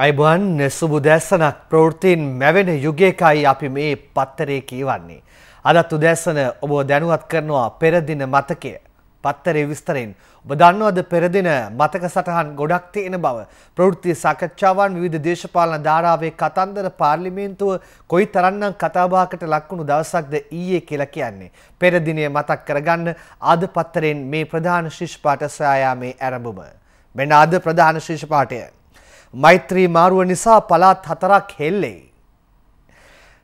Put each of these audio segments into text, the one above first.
අයිබන් සුබු දැස්සනක් ප්‍රෘතින් මැවෙන යුගයකයි අපි මේ පත්තරේ කියවන්නේ. අදත් උදැස්සන ඔබ දැනුවත් කරනවා පෙරදින මතකය. පත්තරේ විස්තරෙන් ඔබ දන්නවද පෙරදින මතක සටහන් ගොඩක් තියෙන බව. ප්‍රවෘත්ති සාකච්ඡාවන් විවිධ දේශපාලන ධාරාවේ කතන්දර පාර්ලිමේන්තුව කොයි තරන්නම් කතාබාකට ලක්වුණු දවසක්ද ඊයේ කියලා කියන්නේ. පෙරදිනය මතක් කරගන්න ආද පත්තරෙන් මේ ප්‍රධාන ශිෂ්පාට සොයායාමේ ඇරඹුම. මෙන්න අද ප්‍රධාන ශිෂ්පාටය. මෛත්‍රී මාරුව නිසා පළාත් හතරක් හෙල්ලේ.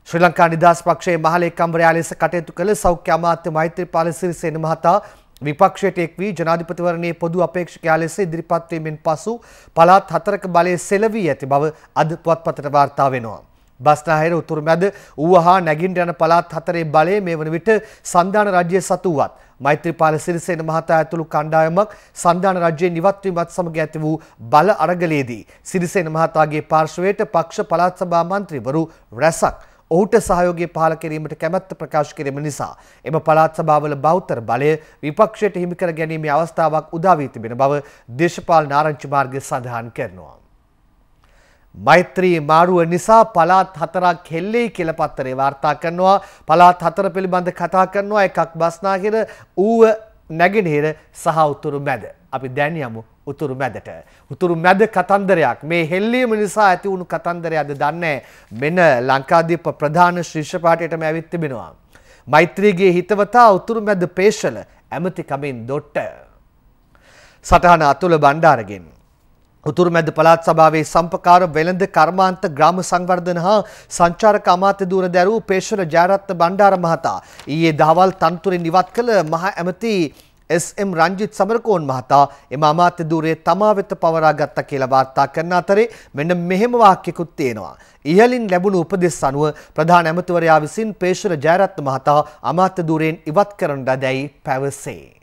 ශ්‍රී ලංකා නිදහස් පක්ෂයේ මහලේකම්වරයා ලෙස කටයුතු කළ සෞඛ්‍ය අමාත්‍ය මෛත්‍රීපාල සිරිසේන මහතා විපක්ෂයට එක් වී ජනාධිපතිවරණයේ පොදු අපේක්ෂකයා ලෙස ඉදිරිපත් වීමෙන් පසු පළාත් හතරක බලය සෙලවී ඇති බව අද පුවත්පතට වාර්තා වෙනවා. බස්නාහිර උතුරු මැද ඌව හා නැගින්ට යන පළාත් හතරේ බලය මේ වන විට සන්ධාන රජය සතුවත්. මෛත්‍රීපාල සිරිසේන මහතා ඇතුළු කණ්ඩායමක් සන්ධාන රජයේ නිවත්වීමත් සමග ඇති වූ බල අරගලයේදී සිරිසේන මහතාගේ පාර්ශවයට පක්ෂ පළාත් සභා මන්ත්‍රීවරු රැසක් ඔහුට සහයෝගය පහළ කිරීමට කැමැත්ත ප්‍රකාශ කිරීම නිසා එම පළාත් සභාවල බෞද්ධ බලය විපක්ෂයට හිමි කර ගැනීමේ අවස්ථාවක් උදා වී තිබෙන බව දේශපාලන ආරංචි මාර්ගය සඳහන් කරනවා. මෛත්‍රී මාරුව නිසා පලාත් හතරක් හෙල්ලෙයි කියල පත්තරේ වාර්තා කරනවා පලාත් හතර පිළිබඳ කතා කරනවා එකක් බස්නාහිර ඌව නැගෙනහිර සහ උතුරු මැද. අපි දැනියමු උතුරු මැදට. උතුරු මැද කතන්දරයක් මේ හෙල්ලීම නිසා ඇති වුණු කතන්දරයක්ද දන්නේ මෙන්න ලංකාදීප ප්‍රධාන ශිෂ්‍යපාටයටම ඇවිත් තිබෙනවා. මෛත්‍රීගේ හිතවතා උතුරු මැද පේශල ඇමතිකමින් දොට්ට. සටහන අතුළ බණ්ඩාරගෙන්. උතුරු මැද පළාත් සභාවේ සම්පකාර වෙළඳ කර්මාන්ත ග්‍රාම සංවර්ධන හා සංචාරක අමාත්‍ය දූර දැරූ පේශර ජයරත්න බණ්ඩාර මහතා ඊයේ දහවල් තනතුරෙන් ඉවත් කළ මහ ඇමති එස්.එම්. රංජිත් සමරකෝන් මහතා එම අමාත්‍ය ධූරයේ තමා වෙත පවරා ගත්තා කියලා වාර්තා කරන අතරේ මෙන්න මෙහෙම වාක්‍යකුත් තියෙනවා. ඉහලින් ලැබුණු උපදෙස් අනුව ප්‍රධාන ඇමතිවරයා විසින් පේශර ජයරත්න මහතා අමාත්‍ය ධූරයෙන් ඉවත් කරන ලදැයි පැවසේ.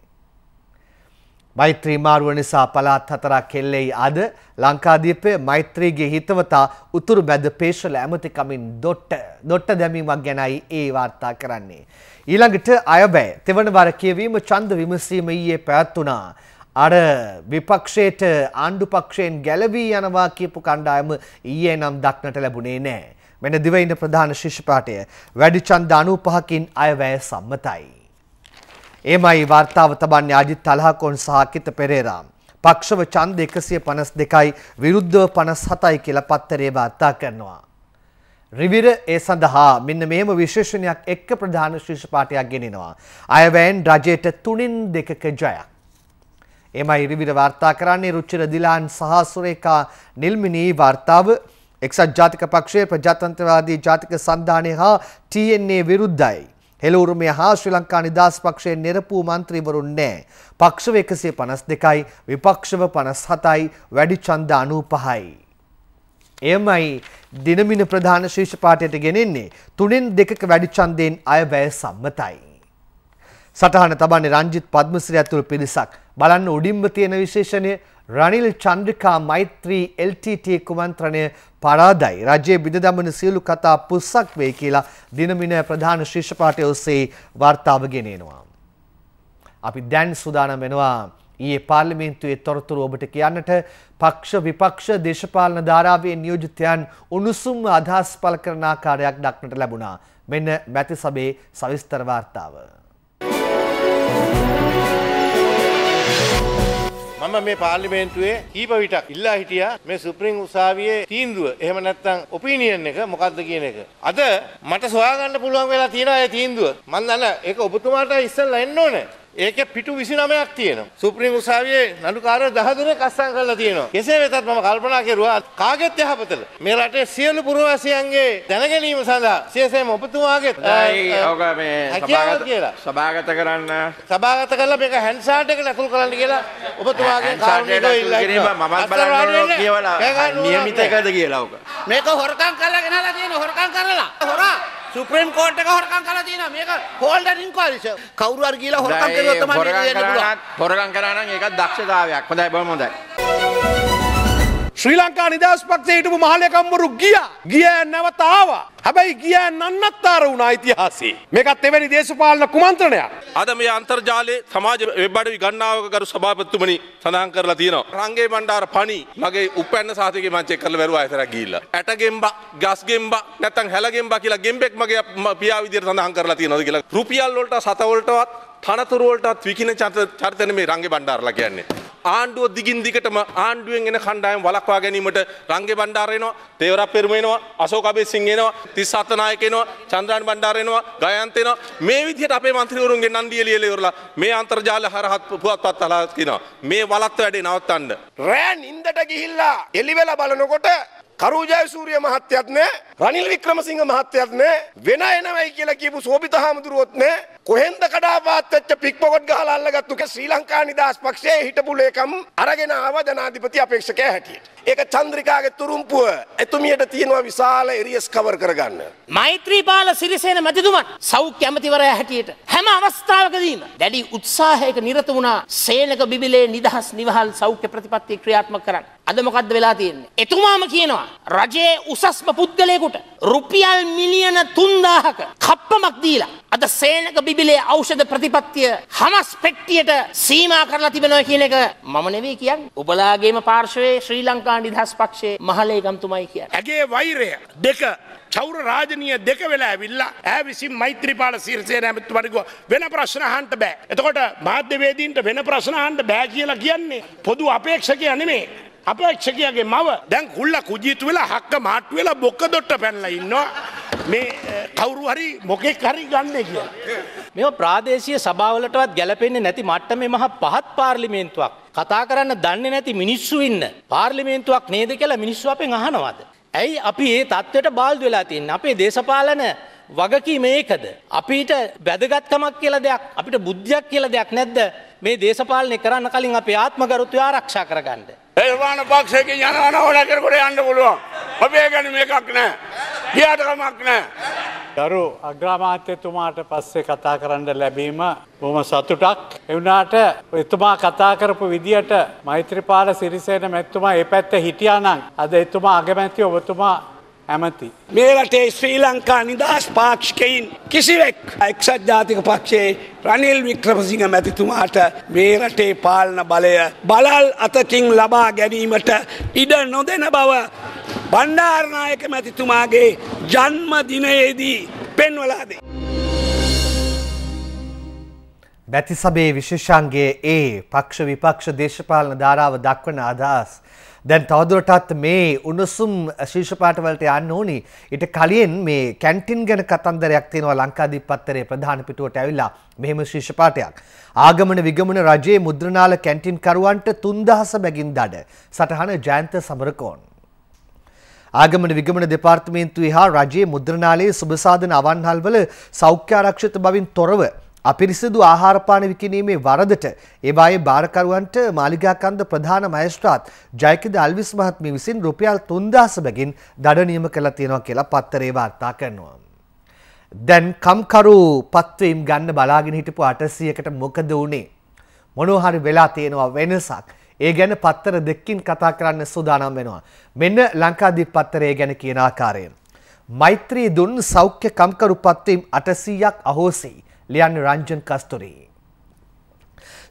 මෛත්‍රී මාරුව නිසා පළාත් හතරක් කෙල්ලෙයි අද ලංකාදීපය මෛත්‍රීගේ හිතවතා උතුරු බැද පේශල ඇමතිකමින් දොට්ට දොට්ට දැමීමක් ගැනයි ඒ වාර්තා කරන්නේ. ඊළඟට අයබෑ තෙවන වර කියවීම චන්ද විමසීම ඊයේ පැවැත්වුණා. අර විපක්ෂයට ආණ්ඩු පක්ෂයෙන් ගැලවී යනවා කියපු කණ්ඩායම ඊයේ නම් දක්නට ලැබුණේ නෑ. මෙන දිවයින ප්‍රධාන ශිෂ්පාටය වැඩි චන්ද අනූපහකින් අයවැය සම්මතයි. එමයි වාර්තාව තබන්නේ අජිත් තලහකොන් සහකිත පෙරේරා. පක්ෂව ඡන්ද 152යි විරුද්ධව 57යි කියලා පත්තරේ වාර්තා කරනවා. රිවිර ඒ සඳහා මෙන්න මෙහෙම විශේෂණයක් එක්ක ප්‍රධාන ශීර්ෂ පාඨයක් ගෙනෙනවා. අයවැයෙන් රජයට තුනින් දෙකක ජයක්. එමයි රිවිර වාර්තා කරන්නේ රුචිර දිලාන් සහ සුරේකා නිල්මිනී වාර්තාව එක්සත් ජාතික පක්ෂයේ ප්‍රජාතන්ත්‍රවාදී ජාතික සන්ධානය හා TNA විරුද්ධයි. හෙළ උරුමය හා ශ්‍රී ලංකා නිදහස් පක්ෂයෙන් නිරපූ මන්ත්‍රීවරුන් නෑ. පක්ෂව එකසිය පනස් දෙකයි විපක්ෂව පනස් හතයි වැඩි චන්ද අනූ පහයි. එයමයි දිනමින ප්‍රධාන ශීෂපාටයට ගෙනෙන්නේ තුනෙන් දෙකක වැඩි චන්දයෙන් අය වැය සම්මතයි. සටහන තබන්නේ රංජිත් පද්මසිරි ඇතුළු පිරිසක් බලන්න උඩින්ම තියෙන විශේෂණය රනිල් චන්ද්‍රිකා මෛත්‍රී LTT කුමන්ත්‍රණය පරාදයි රජයේ බිඳ දමන සියලු කතා පුස්සක් වෙයි කියලා දිනමින ප්‍රධාන ශිෂ්‍යපාඨය ඔස්සේ වාර්තාව ගෙනෙනවා. අපි දැන් සූදානම් වෙනවා ඊයේ පාර්ලිමේන්තුවේ තොරතුරු ඔබට කියන්නට පක්ෂ විපක්ෂ දේශපාලන ධාරාවේ නියෝජිතයන් උණුසුම් අදහස් පළ කරන ආකාරයක් දක්නට ලැබුණා. මෙන්න මැති සභේ සවිස්තර වාර්තාව. මම මේ පාර්ලිමේන්තුවේ කීප විටක් ඉල්ලා හිටියා මේ සුප්‍රීම උසාවියේ තීන්දුව එහෙම නැත්නම් ඔපිනියන් එක මොකක්ද කියන එක. අද මට සොයාගන්න පුළුවන් වෙලා තියෙනවා ඒ තීන්දුව. මම දන්න ඒක ඔබතුමාට ඉස්සෙල්ලා එන්න ඕනේ. ඒකේ පිටු 29ක් තියෙනවා. සුප්‍රීම උසාවියේ නඩුකාරය 10 දෙනෙක් අත්සන් කරලා තියෙනවා. කෙසේ වෙතත් මම කල්පනා කෙරුවා කාගෙත් යහපතට මේ රටේ සියලු පුරවැසියන්ගේ දැනගැනීම සඳහා සියසේම ඔබතුමාගේ ඔක මේ සභාගත සභාගත කරන්න සභාගත කරලා මේක හැන්ඩ්සාට් එකට ඇතුල් කරන්න කියලා ඔබතුමාගේ කාරුණිකව ඉල්ලා කිරීම මමත් බලන්න කියලා නියමිත එකද කියලා ඔක. මේක හොරකම් කරලා ගෙනලා තියෙන හොරකම් කරලා. හොරා සුප්‍රීම් කෝට් එක හොරකම් කරලා තියෙනවා. මේක හෝල්ඩර් ඉන්ක්වයරිස්. කවුරු හරි ගිහලා හොරකම් කරුවොත් තමයි. හොරකම් කරා නම් ඒකත් දක්ෂතාවයක්. හොඳයි බොහොම හොඳයි. ශ්‍රී ලංකා නිදහස් පක්ෂයේ හිටපු මහලේකම්වරු ගියා. ගියා නැවත ආවා. හැබැයි ගියා නන්නත්තර වුණා ඉතිහාසයේ. මේකත් එවැනි දේශපාලන කුමන්ත්‍රණයක්. අද මේ අන්තර්ජාලයේ සමාජ වෙබ්බඩවි ගණනාවක ගරු සභාපතිතුමනි සඳහන් කරලා තියෙනවා. රංගේ බණ්ඩාර පණි මගේ උපැන්න සාතිකේ මං චෙක් කරලා බැලුවා ඇතර ගිහිල්ලා. ඇටගෙම්බ, ගස්ගෙම්බ නැත්නම් හැලගෙම්බ කියලා ගෙම්බෙක් මගේ පියා විදියට සඳහන් කරලා තියෙනවද කියලා. රුපියල් වලට සත වලටවත් තනතුරු වලටත් විකින චරිතන මේ රංගේ බණ්ඩාරලා කියන්නේ. ආණ්ඩුව දිගින් දිගටම ආණ්ඩුවෙන් එන කණ්ඩායම් වලක්වා ගැනීමට රංගේ බණ්ඩාරයනවා තේවරක් පෙරමේනවා අශෝක අබේසිංහ එනවා තිස් අත්තනායකේනවා චන්ද්‍රාන් බණ්ඩාරයනවා ගයන්තේනවා මේ විදිහට අපේ മന്ത്രിවරුන්ගේ නන්දිය ලියලා ඉවරලා මේ අන්තර්ජාල හරහා පුවත්පත් අහලා තිනවා මේ වලත් වැඩේ නවත්තන්න. රෑ නින්දට ගිහිල්ලා එලිවෙලා බලනකොට කරුජය සූරිය මහත්තයත් නෑ රනිල් වික්‍රමසිංහ මහත්තයත් නෑ වෙන එනවයි කියලා කියපු සෝබිත හාමුදුරුවොත් නෑ කොහෙන්ද කඩාපාත් වෙච්ච පික්පොකට් ගහලා අල්ලගත්තු ශ්‍රී ලංකා නිදහස් පක්ෂයේ හිටපු ලේකම් අරගෙන ආව ජනාධිපති අපේක්ෂකයා හැටියට. ඒක චන්ද්‍රිකාගේ තුරුම්පුව එතුමියට තියෙනවා විශාල එරියස් කවර් කරගන්න. මෛත්‍රීපාල සිරිසේන මැතිතුමන් සෞඛ්‍ය ඇමතිවරයා හැටියට හැම අවස්ථාවකදීම දැඩි උත්සාහයක නිරත වුණා සේනක බිබිලේ නිදහස් නිවහල් සෞඛ්‍ය ප්‍රතිපත්ති ක්‍රියාත්මක කරන්න. අද මොකක්ද වෙලා තියෙන්නේ. එතුමාම කියනවා රජයේ උසස්ම පුද්ගලයෙකුට රුපියල් මිලියන තුන්දාහක කප්පමක් දීලා. අද සේනක බිබිලේ ඖෂධ ප්‍රතිපත්තිය හමස් පෙට්ටියට සීමා කරලා තිබෙනවා කියන එක මම නෙවෙයි කියන්නේ. ඔබලාගේම පාර්ශවයේ ශ්‍රී ලංකා නිදහස් පක්ෂයේ මහලේකම්තුමයි කියන්නේ. ඇගේ වෛරය දෙක චෞර රාජනීය දෙක වෙලා ඇවිල්ලා ඈ විසින් මෛත්‍රීපාල සිරිසේන ඇමතිතුමාට වෙන ප්‍රශ්න අහන්න බෑ. එතකොට මාධ්‍යවේදීන්ට වෙන ප්‍රශ්න අහන්න බෑ කියලා කියන්නේ පොදු අපේක්ෂකයා නෙමෙයි. අපේක්ෂකයාගේ මව දැන් කුල්ල කුජීතු වෙලා හක්ක මාට්ටු වෙලා බොක්ක දොට්ට පැනලා ඉන්නවා. මේ කවුරු හරි මොකෙක් හරි ගන්න කියලා. මෙම ප්‍රාදේශීය සභාවලටවත් ගැලපෙන්නේ නැති මට්ටමේ මහ පහත් පාර්ලිමේන්තුවක්. කතා කරන්න දන්නේ නැති මිනිස්සු ඉන්න පාර්ලිමේන්තුවක් නේද කියලා මිනිස්සු අපෙන් අහනවාද. ඇයි අපි ඒ තත්ත්වයට බාල්දු වෙලා තියන්නේ අපේ දේශපාලන වගකීම ඒකද. අපිට වැදගත්කමක් කියල දෙයක් අපිට බුද්ධයක් කියල දෙයක් නැද්ද මේ දේශපාලනය කරන්න කලින් අපේ ආත්ම ගරුත්වය ආරක්ෂා කරගන්නඩ. ඒවාන පක්ෂයක යනවන ඕනකරකොට යන්න පුළුවන්. ඔබේ ගැනීම එකක් නෑ. ගියාටකමක් නෑ. දරු අග්‍රාමාත්‍යතුමාට පස්සේ කතා කරන්න ලැබීම බොම සතුටක්. එවනාට එතුමා කතා කරපු විදියට මෛත්‍රපාල සිරිසේන මැත්තුමා ඒ පැත්ත හිටියානං අද එතුමා අගමැති ඔබතුමා ඇමති. මේ රටේ ශ්‍රී ලංකා නිදහස් පාක්ෂිකයින් කිසිවෙක් එක්සත් ජාතික පක්ෂයේ රනිල් වික්‍රමසිංහ මැතිතුමාට මේ රටේ පාලන බලය බලල් අතකින් ලබා ගැනීමට ඉඩ නොදෙන බව බණ්ඩාරනායක මැතිතුමාගේ ජන්ම දිනයේදී පෙන්වලාදේ. බැති සබේ විශේෂන්ගේ ඒ පක්ෂ විපක්ෂ දේශපාලන ධාරාව දක්වන අදහස්. දැන් තවදුරටත් මේ උණුසුම් ශීෂපාටවලට යන්න ඕනි ඊට කලින් මේ කැන්ටින් ගැන කතන්දරයක් තියෙනවා ලංකාදීප පත්තරේ ප්‍රධාන පිටුවට ඇවිල්ලා මෙහෙම ශීෂපාටයක්. ආගමන විගමන රජයේ මුද්‍රණාල කැන්ටින් කරුවන්ට තුන්දහස බැගින් දඩ සටහන ජයන්ත සමරකෝන්. ආගමන විගමන දෙපාර්තමේන්තුවේ හා රජයේ මුද්‍රණාලයේ සුබසාධන අවන්හල්වල සෞඛ්‍යාරක්ෂිත බවින් තොරව අපිරිසිදු ආහාරපාන විකිණීමේ වරදට ඒවායේ භාරකරුවන්ට මාලිගාකන්ද ප්‍රධාන මහේස්ත්‍රාත් ජයකිද අල්විස් මහත්මිය විසින් රුපියල් 3000 බැගින් දඩ නියම කළා තියෙනවා කියලා පත්තරේ වාර්තා කරනවා. දැන් කම්කරු පත්වීම් ගන්න බලාගෙන හිටපු 800කට මොකද වුනේ? මොනවා හරි වෙලා තියෙනවා වෙනසක්. ඒ ගැන පත්තර දෙකකින් කතා කරන්න සූදානම් වෙනවා. මෙන්න ලංකාදීප පත්තරය ගැන කියන ආකාරයෙන්. මෛත්‍රී දුන් සෞඛ්‍ය කම්කරු පත්වීම් 800ක් අහෝසි. ලියන්න රංජන් කස්තුරී.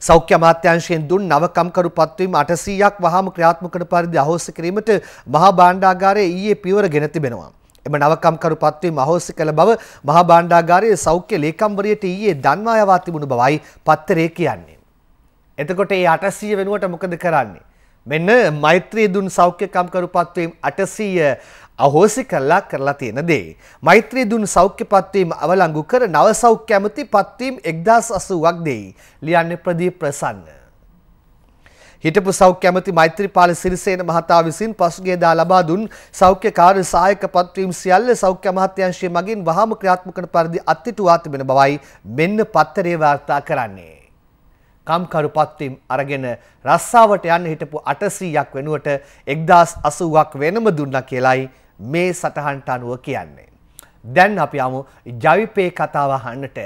සෞඛ්‍ය අමාත්‍යංශයෙන් දුන් නවකම්කරු පත්වීම් 800ක් වහාම ක්‍රියාත්මක පරිදි අහෝසි කිරීමට මහා භාණ්ඩාගාරයේ ඊයේ පියවර ගෙන තිබෙනවා. එම නවකම්කරු පත්වීම අහෝසි කළ බව මහා භාණ්ඩාගාරයේ සෞඛ්‍ය ලේකම්වරියට ඊයේ දන්වා යවා තිබුණු බවයි පත්තරේ කියන්නේ. එතකොට මේ 800 වෙනුවට මොකද කරන්නේ? මෙන්න මෛත්‍රී දුන් සෞඛ්‍ය කම්කරු පත්වීම් 800 අහෝසි කල්ලා කරලා තියෙන දේ. මෛත්‍රී දුන් සෞඛ්‍ය පත්වීම අවලංගු කර නව සෞඛ්‍ය ඇමති පත්වීම් 1080ක් දෙයි. ලියන්නේ ප්‍රදීප් ප්‍රසන්න. හිටපු සෞඛ්‍ය ඇමති මෛත්‍රීපාල සිරිසේන මහතා විසින් පසුගියදා ලබා දුන් සෞඛ්‍ය කාර්ය සහායක පත්වීම් සියල්ල සෞඛ්‍ය අමාත්‍යාංශය මගින් වහාම ක්‍රියාත්මක කරන පරිදි අත්හිටුවා තිබෙන බවයි මෙන්න පත්තරේ වාර්තා කරන්නේ. කම්කරු පත්වීම් අරගෙන රස්සාවට යන්න හිටපු 800ක් වෙනුවට 1080ක් වෙනම දුන්නා කියලයි මේ සටහන්ට අනුව කියන්නේ. දැන් අපි යමු ජවිපේ කතාව අහන්නට.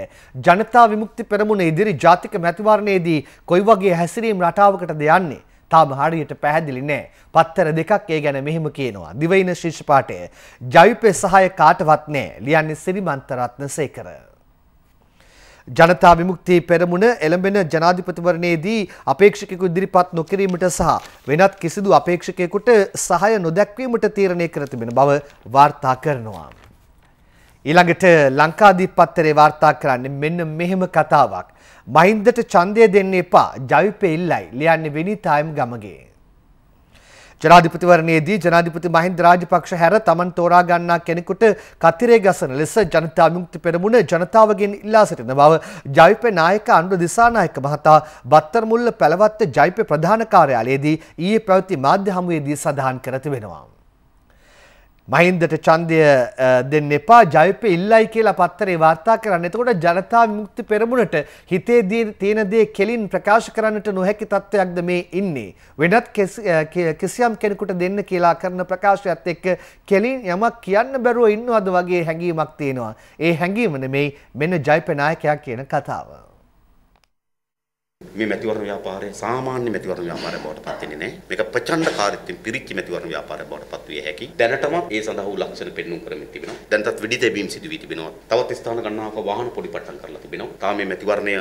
ජනතා විමුක්ති පෙරමුණ ඉදිරි ජාතික මැතිවරණයේදී කොයි වගේ හැසිරීම් රටාවකටද යන්නේ? තාම හරියට පැහැදිලි නෑ. පත්තර දෙකක් ඒ ගැන මෙහෙම කියනවා. දිවයින ශිෂ්‍ය පාඨය ජවිපේ සහාය කාටවත් නෑ. ලියන්නේ සිරිමන්ත රත්නසේකර. ජනතා විමුක්ති පෙරමුණ එළඹෙන ජනාධිපතිවරණයේදී අපේක්ෂකයෙකු ඉදිරිපත් නොකිරීමට සහ වෙනත් කිසිදු අපේක්ෂකයෙකුට සහාය නොදැක්වීමට තීරණය කර තිබෙන බව වාර්තා කරනවා. ඊළඟට ලංකාදීප පත්තරේ වාර්තා කරන්නේ මෙන්න මෙහෙම කතාවක්. මහින්දට ඡන්දය දෙන්න එපා. ජවිපේ ඉල්ලයි. ලියන්නේ විනීතායම් ගමගේ. ජනාධිපතිවරණයේදී ජනාධිපති මහින්ද රාජපක්ෂ හැර තමන් තෝරා ගන්නා කෙනෙකුට කතිරේ ගසන ලෙස ජනතා විමුක්ති පෙරමුණ ජනතාවගෙන් ඉල්ලා සිටින බව ජවිප නායක අනුර දිසානායක මහතා බත්තරමුල්ල පැලවත්ත ජයිප ප්‍රධාන කාර්යාලයේදී ඊයේ පැවති මාධ්‍ය හමුවේදී සඳහන් කර තිබෙනවා. මහින්දට ඡන්දය දෙන්න එපා ජයප ඉල්ලයි කියලා පත්තරේ වාර්තා කරන්න. එතකොට ජනතා විමුක්ති පෙරමුණට හිතේ තියෙන දේ කෙලින් ප්‍රකාශ කරන්නට නොහැකි තත්ත්වයක්ද මේ ඉන්නේ. වෙනත් කිසියම් කෙනෙකුට දෙන්න කියලා කරන ප්‍රකාශයත් එක්ක කෙලින් යමක් කියන්න බැරුව ඉන්නවද වගේ හැඟීමක් තියෙනවා. ඒ හැඟීම නෙමෙයි මෙන්න ජයප නායකයා කියන කතාව. මේ මැතිවරණ ව්‍යාපාරය සාමාන්‍ය මැතිවරණ ව්‍යාපාරයක් බවට පත් වෙන්නේ නැහැ. මේක ප්‍රචණ්ඩ කාර්යත්වයෙන් පිරිච්ච මැතිවරණ ව්‍යාපාරයක් බවට පත් විය හැකි. දැනටම ඒ සඳහා වූ ලක්ෂණ පෙන්වුම් කරමින් තිබෙනවා. දැන්ටත් විඩි තැබීම් සිදු වී තිබෙනවා. තවත් ස්ථාන ගණනාවක වාහන පොඩිපට්ටම් කරලා තිබෙනවා. තාම මේ මැතිවරණය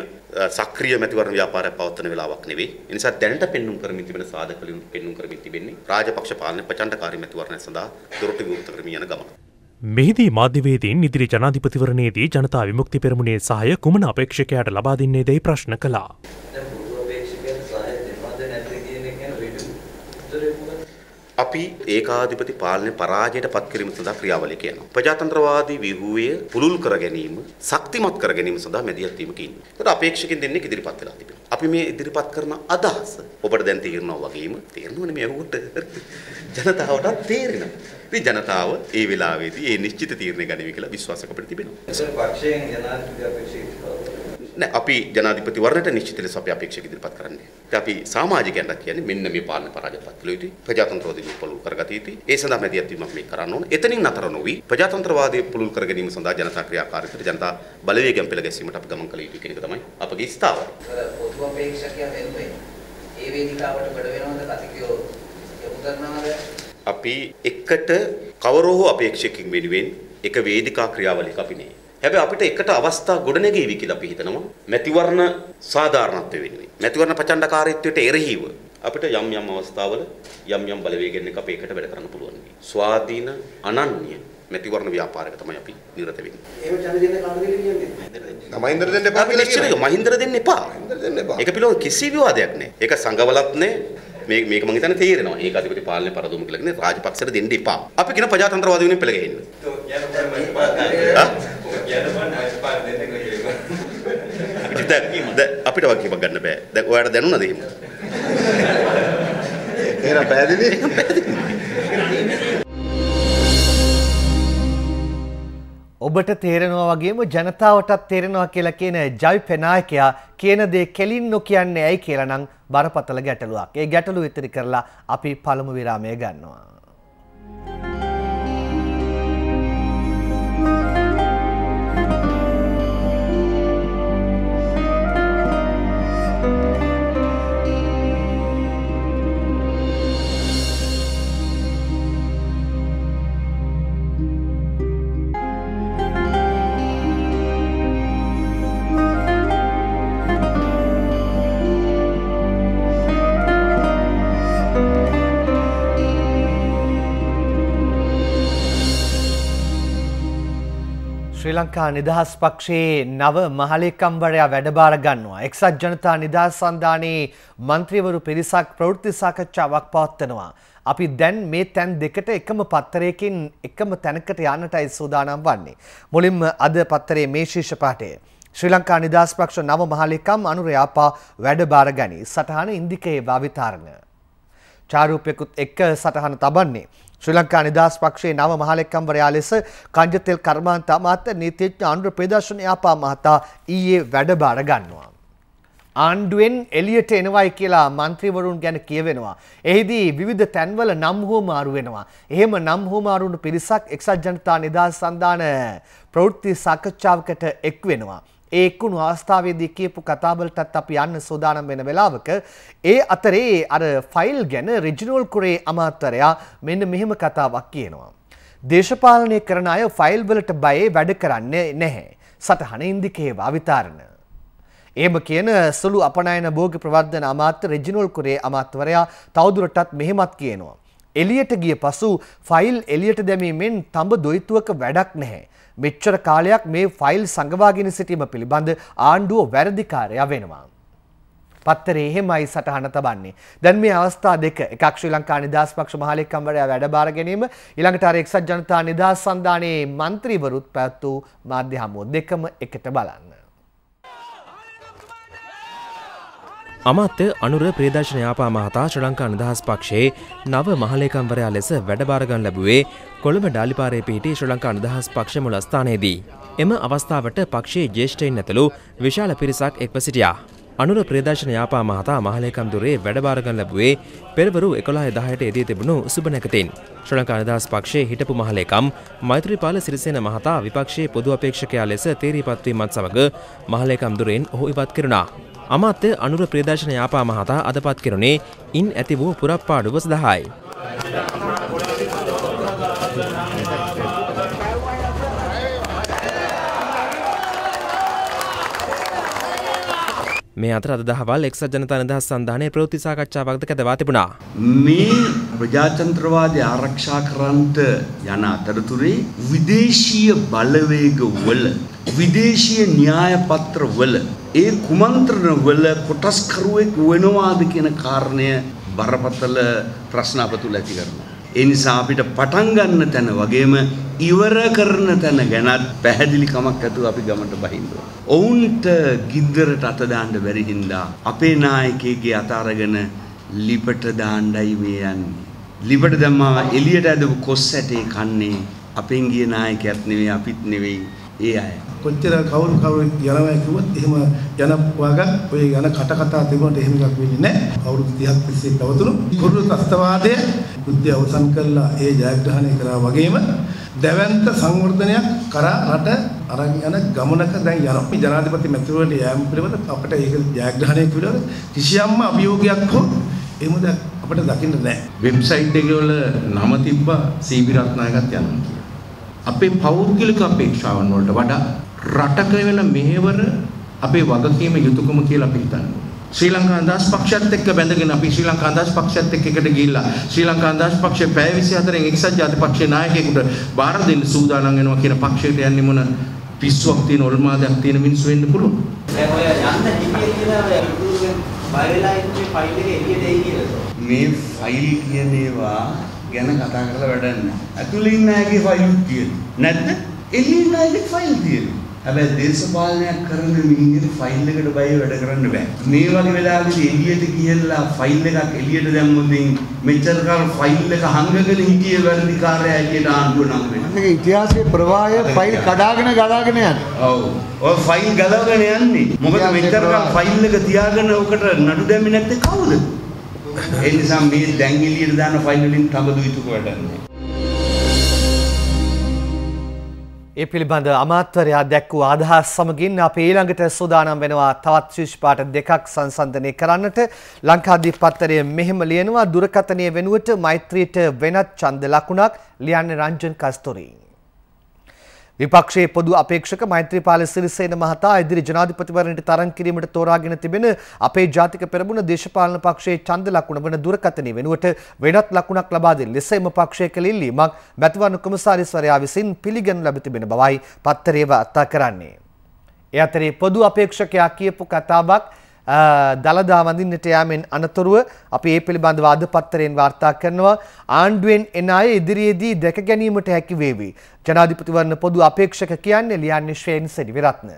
සක්‍රීය මැතිවරණ ව්‍යාපාරයක් පවත්වන වෙලාවක් නෙවෙයි. ඒ නිසා දැනට පෙන්වුම් කරමින් තිබෙන සාධකලින් පෙන්වුම් කරමින් තිබෙන්නේ රාජපක්ෂ පාලන ප්‍රචණ්ඩකාරී මැතිවරණය සඳහා දොරටු විවෘත කරමින් යන ගමන. මෙහිදී මාධ්‍යවේදීන් ඉදිරි ජනාධිපතිවරණයේදී ජනතා විමුක්ති පෙරමුණේ සහය කුමන අපේක්ෂකයාට ලබා දෙන්නේ දැයි ප්‍රශ්න කළා. අපි ඒකාධිපති පාලනය පරාජයට පත් කිරීම සඳහා ක්‍රියාවලිය කියනවා. ප්‍රජාතන්ත්‍රවාදී ව්‍යුහය පුළුල් කර ගැනීම, ශක්තිමත් කර ගැනීම සඳහා මැදිහත් වීමක ඉන්නේ. ඒකට අපේක්ෂකෙන් දෙන්නේ ඉදිරිපත් වෙලා තිබෙනවා. අපි මේ ඉදිරිපත් කරන අදහස ඔබට දැන් තේරෙනවා වගේම තේරෙනවනේ මේ අහුවට ජනතාවට තේරෙනවා. ඉතින් ජනතාව ඒ වෙලාවේදී ඒ නිශ්චිත තීරණය ගනිවි කියලා විශ්වාසක අපිට තිබෙනවා. ඒක පක්ෂයෙන් ජනාධිපති අපේක්ෂිත නෑ අපි ජනාධිපති වර්ණයට නිශ්චිත ලෙස අපි අපේක්ෂක ඉදිරිපත් කරන්නේ. ඉතින් අපි සමාජිකයන්ට කියන්නේ මෙන්න මේ පාලන පරාජය පත් කළ යුතුයි. ප්‍රජාතන්ත්‍රවාදී පුළුල් කරගත යුතුයි. ඒ සඳහා මැදිහත් වීමක් මේ කරන්න ඕන. එතනින් නතර නොවි ප්‍රජාතන්ත්‍රවාදී පුළුල් කර ගැනීම සඳහා ජනතා ක්‍රියාකාරීත්වයට ජනතා බලවේගයෙන් පෙළ ගැසීමට අපි ගමන් කළ යුතුයි කියන එක තමයි අපගේ ස්ථාවරය. පොදු අපේක්ෂකයා වෙනුවෙන් ඒ වේදිකාවට ගොඩ වෙනවද කතිකයෝ යොමු කරනවද? අපි එකට කවරෝ අපේක්ෂකකින් වෙනුවෙන් එක වේදිකා ක්‍රියාවලියක අපි නේ. හැබැයි අපිට එකට අවස්ථා ගොඩනැගෙවි කියලා අපි හිතනවා මැතිවරණ සාධාරණත්වය වෙනුවෙන්. මැතිවරණ ප්‍රචණ්ඩකාරීත්වයට එරෙහිව අපිට යම් යම් අවස්ථාවල යම් යම් බලවේගයෙන් එක අපි එකට වැඩ කරන්න පුළුවන්. ස්වාධීන අනන්‍ය මැතිවරණ ව්‍යාපාරයක තමයි අපි නිරත වෙන්නේ. එහෙම ඡන්ද දෙන්න කවුරුද කියන්නේ? මහින්දර දෙන්න එපා මහින්දර දෙන්න එපා. මහින්දර දෙන්න එපා. ඒක පිළිබඳව කිසි විවාදයක් නැහැ. ඒක සංගවලත් නැහැ. මේ මේක මම හිතන්නේ තේරෙනවා. ඒක අධිපති පාලනය පරදුම කියලා කියන්නේ රාජපක්ෂට දෙන්න එපා. අපි කියන ප්‍රජාතන්ත්‍රවාදී වෙනුවෙන් පෙළ ගැහෙන්න. අපිට වගේ ගන්න බෑ. දැන් ඔයාලට දැනුණාද එහෙම? එහෙනම් පැහැදිලි. ඔබට තේරෙනවා වගේම ජනතාවටත් තේරෙනවා කියලා කියන ජවි පෙනායකයා කියන දේ කෙලින් නොකියන්නේ ඇයි කියලා නම් බරපතල ගැටලුවක්. ඒ ගැටලුව ඉතිරි කරලා අපි පළමු විරාමය ගන්නවා. ශ්‍රී ලංකා නිදහස් පක්ෂයේ නව මහලේකම්වරයා වැඩබාර ගන්නවා. එක්සත් ජනතා නිදහස් සන්ධානයේ මන්ත්‍රීවරු පිරිසක් ප්‍රවෘත්ති සාකච්ඡාවක් පවත්වනවා. අපි දැන් මේ තැන් දෙකට එකම පත්තරයකින් එකම තැනකට යන්නටයි සූදානම් වන්නේ. මුලින්ම අද පත්තරේ මේ ශීර්ෂ පාඨය. ශ්‍රී ලංකා නිදහස් පක්ෂ නව මහලේකම් අනුරයාපා වැඩබාර ගනී. සටහන ඉන්දිකයේ භාවිතාරණ. චාරූපයකුත් එක්ක සටහන තබන්නේ. ශ්‍රී ලංකා නිදහස් පක්ෂයේ නව මහලෙක්කම්වරයා ලෙස කංජතෙල් කර්මාන්ත අමාත්‍ය නීතිඥ ආණ්ඩු ප්‍රදර්ශන යාපා මහතා ඊයේ වැඩබාර ගන්නවා. ආණ්ඩුවෙන් එලියට එනවයි කියලා මන්ත්‍රීවරුන් ගැන කියවෙනවා. එහිදී විවිධ තැන්වල නම් හෝමාරු වෙනවා. එහෙම නම් හෝමාරුණු පිරිසක් එක්සත් ජනතා නිදහස් සන්ධාන ප්‍රවෘත්ති සාකච්ඡාවකට එක් වෙනවා. ඒ එක්කුණු අවස්ථාවේදී කියපු කතාවලටත් අපි යන්න සූදානම් වෙන වෙලාවක ඒ අතරේ අර ෆයිල් ගැන රිජිනල් කුරේ අමාත්‍යරයා මෙන්න මෙහෙම කතාවක් කියනවා. දේශපාලනය කරන අය ෆයිල් වලට බයේ වැඩ කරන්නේ නැහැ. සටහන ඉන්දිකේව අවිතාරණ. එහෙම කියන සුළු අපනයන භෝග ප්‍රවර්ධන අමාත්‍ය රෙජිනල් කුරේ අමාත්‍යවරයා තවදුරටත් මෙහෙමත් කියනවා. එලියට ගිය පසු ෆයිල් එලියට දැමීමෙන් තඹ දොයිතුවක වැඩක් නැහැ. මෙච්චර කාලයක් මේ ෆයිල් සඟවාගෙන සිටීම පිළිබඳ ආණ්ඩුව වැරදිකාරයා වෙනවා. පත්තරේ එහෙමයි සටහන තබන්නේ. දැන් මේ අවස්ථා දෙක එකක් ශ්‍රී ලංකා නිදහස් පක්ෂ මහලෙක්කම්වරයා වැඩබාර ගැනීම ඊළඟට අර එක්සත් ජනතා නිදහස් සන්ධානයේ മന്ത്രിවරුත් පැවැත් වූ මාධ්‍ය හමුව දෙකම එකට බලන්න. අමාත්‍ය අනුර ප්‍රේදර්ශන යාපා මහතා ශ්‍ර ලංකා නිදහස් පක්ෂයේ නව මහලේකම්වරයා ලෙස වැඩභාරගන් ලැබුවේ කොළඹ ඩාලිපාරේ පිහිටි ශ්‍ර ලංකා නිදහස් පක්ෂ මුල ස්ථානයේදී. එම අවස්ථාවට පක්ෂයේ ජ්‍යෙෂ්ඨයින් ඇතුළු විශාල පිරිසක් එක්ව සිටියා. අනුර ප්‍රේදර්ශන යාපා මහතා මහලේකම් දුරේ වැඩභාරගන් ලැබුවේ පෙරවරු 11 10ට එදී තිබුණු සුබ නැකතින්. ශ්‍රී ලංකා නිදහස් පක්ෂයේ හිටපු මහලේකම් මෛත්‍රීපාල සිරිසේන මහතා විපක්ෂයේ පොදු අපේක්ෂකයා ලෙස තේරීපත් වීමත් සමග මහලේකම් දුරෙන් ඔහු ඉවත් කෙරුණා. අමාත්‍ය අනුර ප්‍රේදර්ශන යාපා මහතා අදපත් කෙරුණේ ඉන් ඇති වූ පුරප්පාඩුව සඳහායි. මේ අතර අද දහවල් එක්සත් ජනතා නිදහස් සන්ධානයේ ප්‍රවෘත්ති සාකච්ඡාවක්ද කැදවා තිබුණා. මේ ප්‍රජාතන්ත්‍රවාදය ආරක්ෂා කරන්නට යන අතරතුරේ විදේශීය බලවේග වල විදේශීය න්‍යාය පත්‍ර වල ඒ කුමන්ත්‍රණ වල කොටස්කරුවෙක් වෙනවාද කියන කාරණය බරපතල ප්‍රශ්න අප තුල ඇති කරනවා. ඒ නිසා අපිට පටන් ගන්න තැන වගේම ඉවර කරන තැන ගැනත් පැහැදිලි කමක් ඇතුව අපි ගමට බහින්න ඔවුන්ට ගින්දරට අත දාන්න බැරි හින්දා අපේ නායකයෙක්ගේ අත අරගෙන ලිපට දාන්නයි මේ යන්නේ. ලිපට දැම්මා එළියට ඇදපු කොස් ඇටේ කන්නේ අපෙන් ගිය නායකයෙක් නෙවෙයි අපිත් නෙවෙයි ඒ අය. කොච්චර කවුරු කවුරු යනවා කිව්වොත් එහෙම යන වග ඔය යන කට කතා තිබුණාට එහෙම එකක් වෙන්නේ නැහැ. අවුරුදු 30ක් තිස්සේ පවතුණු කුරුළු ත්‍ස්තවාදය බුද්ධිය අවසන් කළා ඒ ජයග්‍රහණය කරා වගේම දැවැන්ත සංවර්ධනයක් කරා රට අරන් යන ගමනක දැන් යනවා. මේ ජනාධිපති මැතිවරණයට යෑම පිළිබඳ අපිට ඒක ජයග්‍රහණය පිළිබඳ කිසියම්ම අභියෝගයක් හෝ එහෙම අපිට දකින්න නැහැ. වෙබ්සයිට් එකේ වල නම තිබ්බා සීබි රත්නායකත් යනවා කියලා. අපේ පෞද්ගලික අපේක්ෂාවන් වලට වඩා රටක වෙන මෙහෙවර අපේ වගකීම යුතුයකම කියලා අපි හිතන්නේ. ශ්‍රී ලංකා අදහස් පක්ෂයත් එක්ක බැඳගෙන අපි ශ්‍රී ලංකා අදහස් පක්ෂයත් එක්ක එකට ගිහිල්ලා ශ්‍රී ලංකා අදහස් පක්ෂයේ පැය 24න් එක්සත් ජාතික පක්ෂයේ නායකයෙකුට බාර දෙන්න සූදානම් වෙනවා කියන පක්ෂයට යන්නේ මොන පිස්සුවක් තියෙන ඔල්මාදයක් තියෙන මිනිස්සු වෙන්න පුළුවන්. දැන් ඔය යන්න හිතියේ කියලා ඔය බය වෙලා ඉන්නේ ෆයිල් එක එළියට එයි කියලා. මේ ෆයිල් කියන ඒවා ගැන කතා කරලා වැඩක් නැහැ. ඇතුළේ ඉන්න අයගේ ෆයිල් තියෙනවා. නැත්නම් එළියේ ඉන්න අයගේ ෆයිල් තියෙනවා. හැබැයි දේශපාලනයක් කරන මිනිහෙක් ෆයිල් එකට බය වැඩ කරන්න බෑ. මේ වගේ වෙලාවකදී එළියට ගිහලා ෆයිල් එකක් එළියට දැම්මොත් මෙච්චර කාල ෆයිල් එක හංගගෙන හිටියේ වැඩිකාරය ඇලියට ආණ්ඩුව නම් වෙනවා. මේක ඉතිහාසයේ ප්‍රවාහය ෆයිල් කඩාගෙන ගලාගෙන යන්නේ. ඔව්. ඔය ෆයිල් ගලවගෙන යන්නේ. මොකද මෙච්චර කාල ෆයිල් එක තියාගෙන ඔකට නඩු දැම්මේ නැත්තේ කවුද? ඒ නිසා මේ දැන් එළියට දාන ෆයිල් වලින් තඹ දුයිතුක වැඩන්නේ. ඒ පිළිබඳ අමාත්‍යවරයා දැක් වූ අදහස් සමගින් අප ඊළඟට සූදානම් වෙනවා තවත් ශිෂ්පාට දෙකක් සංසන්දනය කරන්නට ලංකාදීප පත්තරය මෙහෙම ලියනවා දුරකථනය වෙනුවට මෛත්‍රීට වෙනත් ඡන්ද ලකුණක් ලියන්නේ රංජන් කස්තොරී. විපක්ෂයේ පොදු අපේක්ෂක මෛත්‍රීපාල සිරිසේන මහතා ඉදිරි ජනාධිපතිවරණයට තරඟ කිරීමට තෝරාගෙන තිබෙන අපේ ජාතික පෙරමුණ දේශපාලන පක්ෂයේ ඡන්ද ලකුණ වන දුරකථනය වෙනුවට වෙනත් ලකුණක් ලබා දෙන ලෙස එම පක්ෂය කළ ඉල්ලීමක් මැතිවරණ කොමසාරිස්වරයා විසින් පිළිගනු ලැබ තිබෙන බවයි පත්තරේ වාර්තා කරන්නේ. ඒ අතරේ පොදු අපේක්ෂකයා කියපු කතාවක් දළදා වඳින්නට යාමෙන් අනතුරුව අපි ඒ පිළිබඳව අද පත්තරයෙන් වාර්තා කරනවා ආණ්ඩුවෙන් එන අය ඉදිරියේදී දැක ගැනීමට හැකි වේවි. ජනාධිපතිවරණ පොදු අපේක්ෂක කියන්නේ ලියන්නේ ශ්‍රේන් සෙඩිවිරත්න.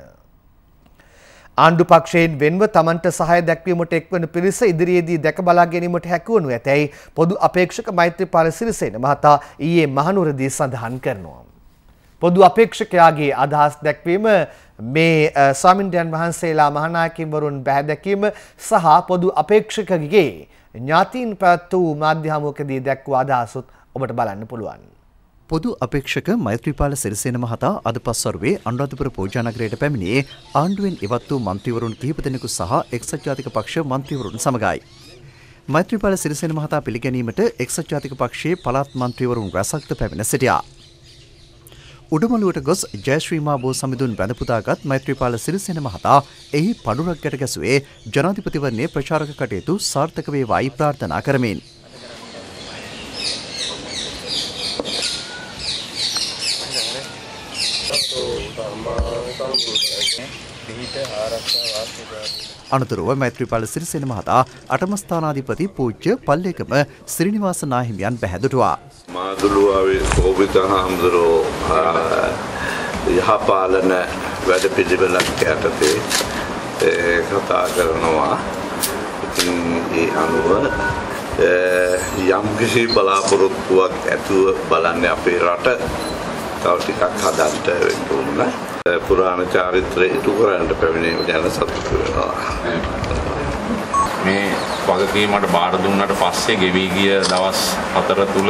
ආණ්ඩු පක්ෂයෙන් වෙන්ව තමන්ට සහය දැක්වීමට එක්වන පිරිස ඉදිරියේදී දැක බලා ගැනීමට හැකිවනු ඇතැයි පොදු අපේක්ෂක මෛත්‍රීපාල සිරිසේන මහතා ඊයේ මහනුවරදී සඳහන් කරනවා. පොදු අපේක්ෂකයාගේ අදහස් දැක්වීම මේ ස්වාමින්ටයන් වහන්සේලා මහනායකින්වරුන් බැහැදැකීම සහ පොදු අපේක්ෂකගේ ඥාතීන් පැත් වූ මාධ්‍ය හමුවකදී දැක්වූ අදහසුත් ඔබට බලන්න පුළුවන්. පොදු අපේක්ෂක මෛත්‍රීපාල සිරිසේන මහතා අද පස්වරුවේ අනුරාධපුර පූජානගරයට පැමිණියේ ආණ්ඩුවෙන් ඉවත් වූ මන්ත්‍රීවරුන් කිහිප දෙනෙකු සහ එක්සත් ජාතික පක්ෂ මන්ත්‍රීවරුන් සමගයි. මෛත්‍රීපාල සිරිසේන මහතා පිළිගැනීමට එක්සත් ජාතික පක්ෂයේ පළාත් මන්ත්‍රීවරුන් රැසක්ද පැමිණ සිටියා. උඩමළුවට ගොස් ජයශ්‍රීමා බෝ සමිඳුන් බැඳපුදාගත් මෛත්‍රීපාල සිරිසේන මහතා එහි පඩුරක් ගැට ගැසුවේ ජනාධිපතිවරණයේ ප්‍රචාරක කටයුතු සාර්ථක වේවායි ප්‍රාර්ථනා කරමින්. අනතුරුව මෛත්‍රීපාල සිරිසෙන මහතා අටම ස්ථානාධිපති පූජ්‍ය පල්ලේකම ශ්‍රීනිවාස නාහිමියන් පැහැදුටුවා. මාදුළුවාවේ සෝභිත හාමුදුරෝ යහපාලන වැඩ පිළිවෙලක් යටතේ කතා කරනවා. ඉතින් ඒ අනුව යම්කිසි බලාපොරොත්තුවක් ඇතුව බලන්නේ අපේ රට තව ටිකක් හදන්න වෙන්න ඕන. පුරාණ චාරිත්‍රය ඉටු කරන්නට පැමිණීම ගැන සතුටු වෙනවා. මේ වගකීමට බාර දුන්නට පස්සේ ගෙවී ගිය දවස් හතර තුල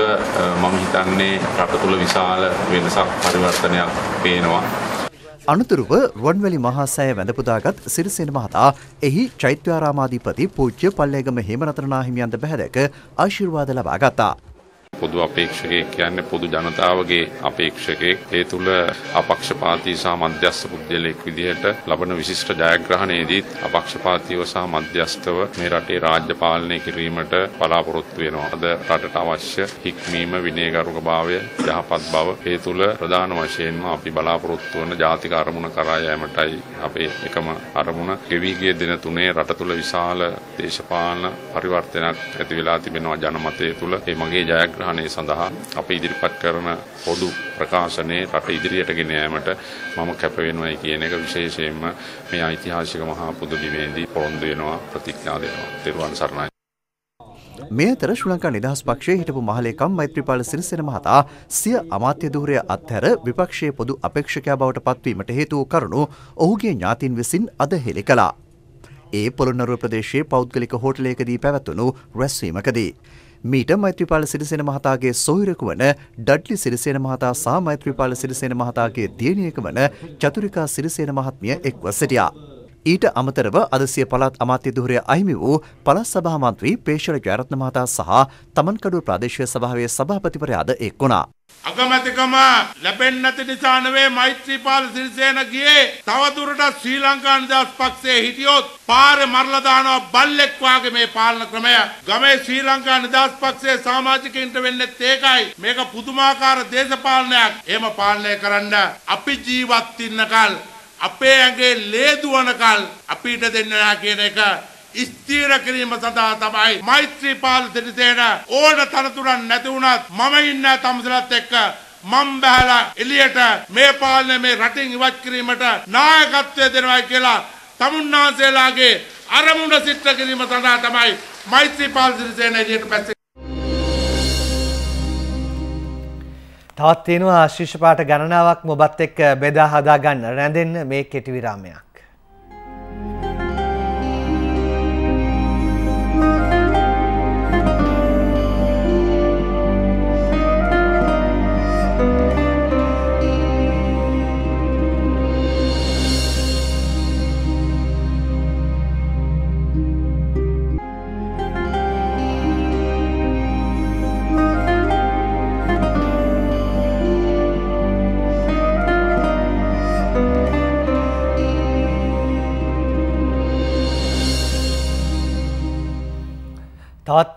මම හිතන්නේ රට තුල විශාල වෙනසක් පරිවර්තනයක් පේනවා. අනතුරුව රුවන්වැලි මහා සෑය වැඳපුදාගත් සිරිසේන මහතා එහි චෛත්‍යාරාමාධිපති පූජ්‍ය පල්ලේගම හේමරතන නාහිමියන්ද බැහැදක ආශිර්වාද ලබා ගත්තා. පොදු අපේක්ෂකයෙක් කියන්නේ පොදු ජනතාවගේ අපේක්ෂකයෙක්. ඒ තුල අපක්ෂපාතී සහ මධ්‍යස්ථ පුද්ගලයෙක් විදිහට ලබන විශිෂ්ට ජයග්‍රහණයේදීත් අපක්ෂපාතීව සහ මධ්‍යස්ථව මේ රටේ රාජ්‍ය පාලනය කිරීමට බලාපොරොත්තු වෙනවා. අද රටට අවශ්‍ය හික්මීම විනයගරුකභාවය යහපත් බව ඒ තුල ප්‍රධාන වශයෙන්ම අපි බලාපොරොත්තු වන ජාතික අරමුණ කරා යෑමටයි අපේ එකම අරමුණ. ගෙවී ගිය දින තුනේ රට තුල විශාල දේශපාලන පරිවර්තනයක් ඇති වෙලා තිබෙනවා ජනමතය තුල. ඒ මගේ ජයග්‍රහණය ජයග්‍රහණය සඳහා අප ඉදිරිපත් කරන පොදු ප්‍රකාශනයේ රට ඉදිරියට ගෙන යාමට මම කැප වෙනවයි කියන එක විශේෂයෙන්ම මේ ඓතිහාසික මහා පුදුබිමේදී පොරොන්දු වෙනවා ප්‍රතිඥා දෙනවා. ත්වන් සරණයි. මේ අතර ශ්‍රී ලංකා නිදහස් පක්ෂයේ හිටපු මහලේකම් මෛත්‍රීපාල සිරිසේන මහතා සිය අමාත්‍ය ධූරය අත්හැර විපක්ෂයේ පොදු අපේක්ෂකයා බවට පත්වීමට හේතු වූ කරුණු ඔහුගේ ඥාතීන් විසින් අද හෙළි කළා. ඒ පොළොන්නරුව ප්‍රදේශයේ පෞද්ගලික හෝටලයකදී පැවැත්වුණු රැස්වීමකදී. මීට මෛත්‍රීපාල සිරිසේන මහතාගේ සොහිරකු වන ඩඩ්ලි සිරිසේන මහතා සහ මෛත්‍රීපාල සිරිසේන මහතාගේ දියණියක වන චතුරිකා සිරිසේන මහත්මිය එක්ව සිටියා. ඊට අමතරව අද සිය පළාත් අමාත්‍ය ධුරය අහිමි වූ පළාත් සභා මන්ත්‍රී පේෂර ජයරත්න මහතා සහ තමන්කඩුව ප්‍රාදේශීය සභාවේ සභාපතිවරයාද එක් වුණා. අගමැතිකම ලැබෙන්නේ නැති නිසා නෙවෙයි මෛත්‍රීපාල සිරිසේන ගියේ. තවදුරටත් ශ්‍රී ලංකා නිදහස් පක්ෂයේ හිටියොත් පාරේ මරලා දානවා බල්ලෙක් වාගේ මේ පාලන ක්‍රමය. ගමේ ශ්‍රී ලංකා නිදහස් පක්ෂයේ සමාජිකයින්ට වෙන්නේ ඒකයි. මේක පුදුමාකාර දේශපාලනයක්. එහෙම පාලනය කරන්න අපි ජීවත් ඉන්නකල් අපේ ඇඟේ ලේදුවනකල් අපිට දෙන්න කියන එක ස්ථීර කිරීම සඳහා තමයි මෛත්‍රීපාල සිරිසේන ඕන තනතුරක් නැති වුණත් මම ඉන්න තමුසලත් එක්ක මම් බහැලා එළියට මේ පාලනය මේ රටින් ඉවත් කිරීමට නායකත්වය දෙනවා කියලා තමුන්නාන්සේලාගේ අරමුණ සිද්ධ කිරීම සඳහා තමයි මෛත්‍රීපාල සිරිසේන එළියට පැත්තේ තවත් තියෙනවා ශිෂ්‍ය පාට ගණනාවක් මොබත් එක්ක බෙදා හදා ගන්න රැඳෙන්න මේ කෙටි විරාමයක්.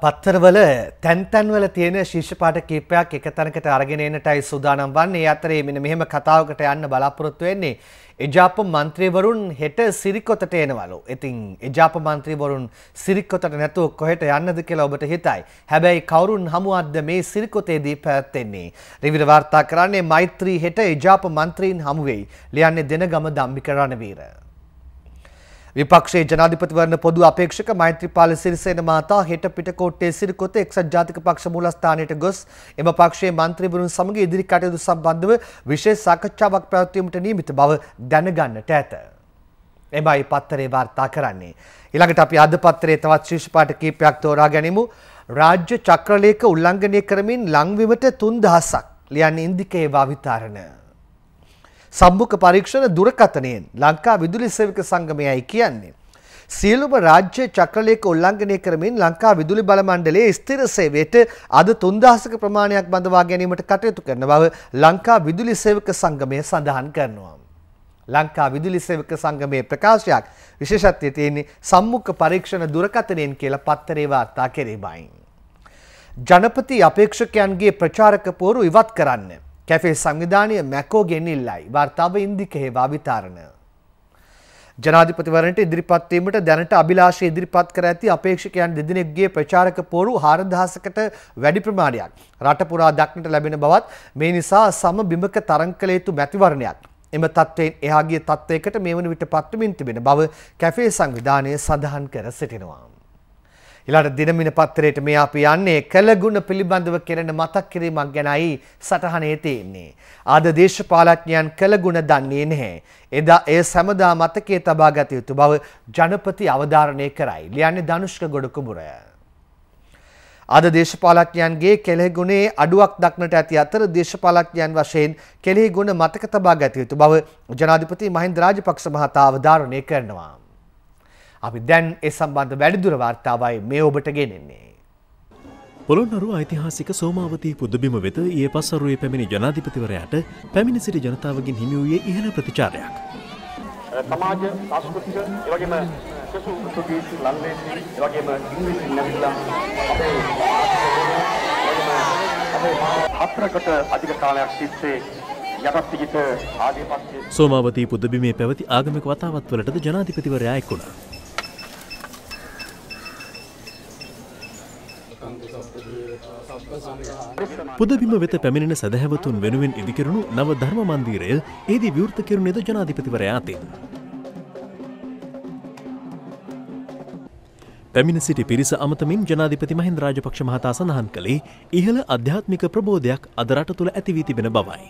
පත්තරවල තැන්තැන්වල තියෙන ශිෂ්‍යපාට කීපයක් එක තැනකට අරගෙන එන්නටයි සූදානම් වන්නේ. ඒ අතරේ මෙන්න මෙහෙම කතාවකට යන්න බලාපොරොත්තු වෙන්නේ. එජාප මන්ත්‍රීවරුන් හෙට සිරිකොතට එනවලු. ඉතින් එජාප මන්ත්‍රීවරුන් සිරිකොතට නැතුව කොහෙට යන්නද කියලා ඔබට හිතයි. හැබැයි කවුරුන් හමුවක්ද මේ සිරිකොතේදී පැවැත්වෙන්නේ? රිවිර වාර්තා කරන්නේ මෛත්‍රී හෙට එජාප මන්ත්‍රීන් හමු වෙයි. ලියන්නේ දෙනගම දම්බික රණවීර. විපක්ෂයේ ජනාධිපතිවරණ පොදු අපේක්ෂක මෛත්‍රීපාල සිරිසේන මහතා හෙට පිටකොට්ටේ සිරිකොත එක්සත් ජාතික පක්ෂ මූලස්ථානයට ගොස් එම පක්ෂයේ මන්ත්‍රීවරුන් සමග ඉදිරි කටයුතු සම්බන්ධව විශේෂ සාකච්ඡාවක් පැවැත්වීමට නියමිත බව දැනගන්නට ඇත. එබයි පත්තරේ වාර්තා කරන්නේ. ඊළඟට අපි අද පත්තරේ තවත් ශීර්ෂ පාඨ කීපයක් තෝරා ගැනීමු. රාජ්‍ය චක්‍රලේඛ උල්ලංඝනය කරමින් ලංවිමට 3000ක් ලියන්නේ ඉන්දිකේ වාවිතාරණ. සම්මුඛ පරීක්ෂණ දුරකථනයෙන් ලංකා විදුලි සේවක සංගමයයි කියන්නේ. සියලුම රාජ්‍ය චක්‍රලේඛ උල්ලංඝනය කරමින් ලංකා විදුලි බල මණ්ඩලයේ ස්ථිර සේවයට අද 3000ක ප්‍රමාණයක් බඳවා ගැනීමට කටයුතු කරන බව ලංකා විදුලි සේවක සංගමය සඳහන් කරනවා. ලංකා විදුලි සේවක සංගමයේ ප්‍රකාශයක් විශේෂත්වය තියෙන්නේ සම්මුඛ පරීක්ෂණ දුරකථනයෙන් කියලා පත්තරේ වාර්තා කෙරෙබයි. ජනපති අපේක්ෂකයන්ගේ ප්‍රචාරක පෝරු ඉවත් කරන්න. කැෆේ සංවිධානය මැකෝගෙන් ඉල්ලයි. වාර්තාව ඉන්දිකේ වාවිතාරණ. ජනාධිපතිවරණට ඉදිරිපත් වීමට දැනට අභිලාෂය ඉදිරිපත් කර ඇති අපේක්ෂකයන් දෙදෙනෙක්ගේ ප්‍රචාරක පෝරු 4000කට වැඩි ප්‍රමාණයක් රට පුරා දක්නට ලැබෙන බවත් මේ නිසා සම බිමක තරං කළ යුතු මැතිවරණයක් එම තත්ත්වයෙන් එහා ගිය තත්ත්වයකට මේ වන විට පත්වමින් තිබෙන බව කැෆේ සංවිධානය සඳහන් කර සිටිනවා. ඊළඟ දිනමින පත්තරයට මේ අපි යන්නේ කළගුණ පිළිබඳව කෙරෙන මතක් කිරීමක් ගැනයි සටහනේ තියෙන්නේ. ආද දේශපාලඥයන් කළගුණ දන්නේ නැහැ. එදා ඒ සැමදා මතකයේ තබා ගත යුතු බව ජනපති අවධාරණය කරයි. ලියන්නේ ධනුෂ්ක ගොඩකුඹුරය. අද දේශපාලඥයන්ගේ කෙලෙහිගුණේ අඩුවක් දක්නට ඇති අතර දේශපාලඥයන් වශයෙන් කෙලෙහිගුණ මතක තබා ගත යුතු බව ජනාධිපති මහින්ද රාජපක්ෂ මහතා අවධාරණය කරනවා. අපි දැන් ඒ සම්බන්ධ වැඩිදුර වාර්තාවයි මේ ඔබට ගෙනෙන්නේ. පොළොන්නරු ඓතිහාසික සෝමාවතී පුදබිම වෙත ඒ පස්සරුවේ පැමිණි ජනාධිපතිවරයාට පැමිණි සිටි ජනතාවගෙන් හිමි වූයේ ඉහළ ප්‍රතිචාරයක්. සමාජ සංස්කෘතික එවැගේම සසු පෘතුගීස් ලන්දේසි එවැගේම ඉංග්‍රීසි නැවිලා අපේ හතරකට අධික කාලයක් තිස්සේ යටත් පිහිට ආධිපත්‍ය සෝමාවතී පුදබිමේ පැවති ආගමික වතාවත්වලටද ජනාධිපතිවරයා එක් පුදබිම වෙත පැමිණෙන සැදැහැවතුන් වෙනුවෙන් ඉදිකරුණු නව ධර්ම මන්දීරය ඒදී විවෘත කෙරුණේද ජනාධිපතිවරයා අතින්. පැමිණ සිටි පිරිස අමතමින් ජනාධිපති මහින්ද රාජපක්ෂ මහතා සඳහන් කළේ ඉහළ අධ්‍යාත්මික ප්‍රබෝධයක් අද රට තුළ ඇතිවී තිබෙන බවයි.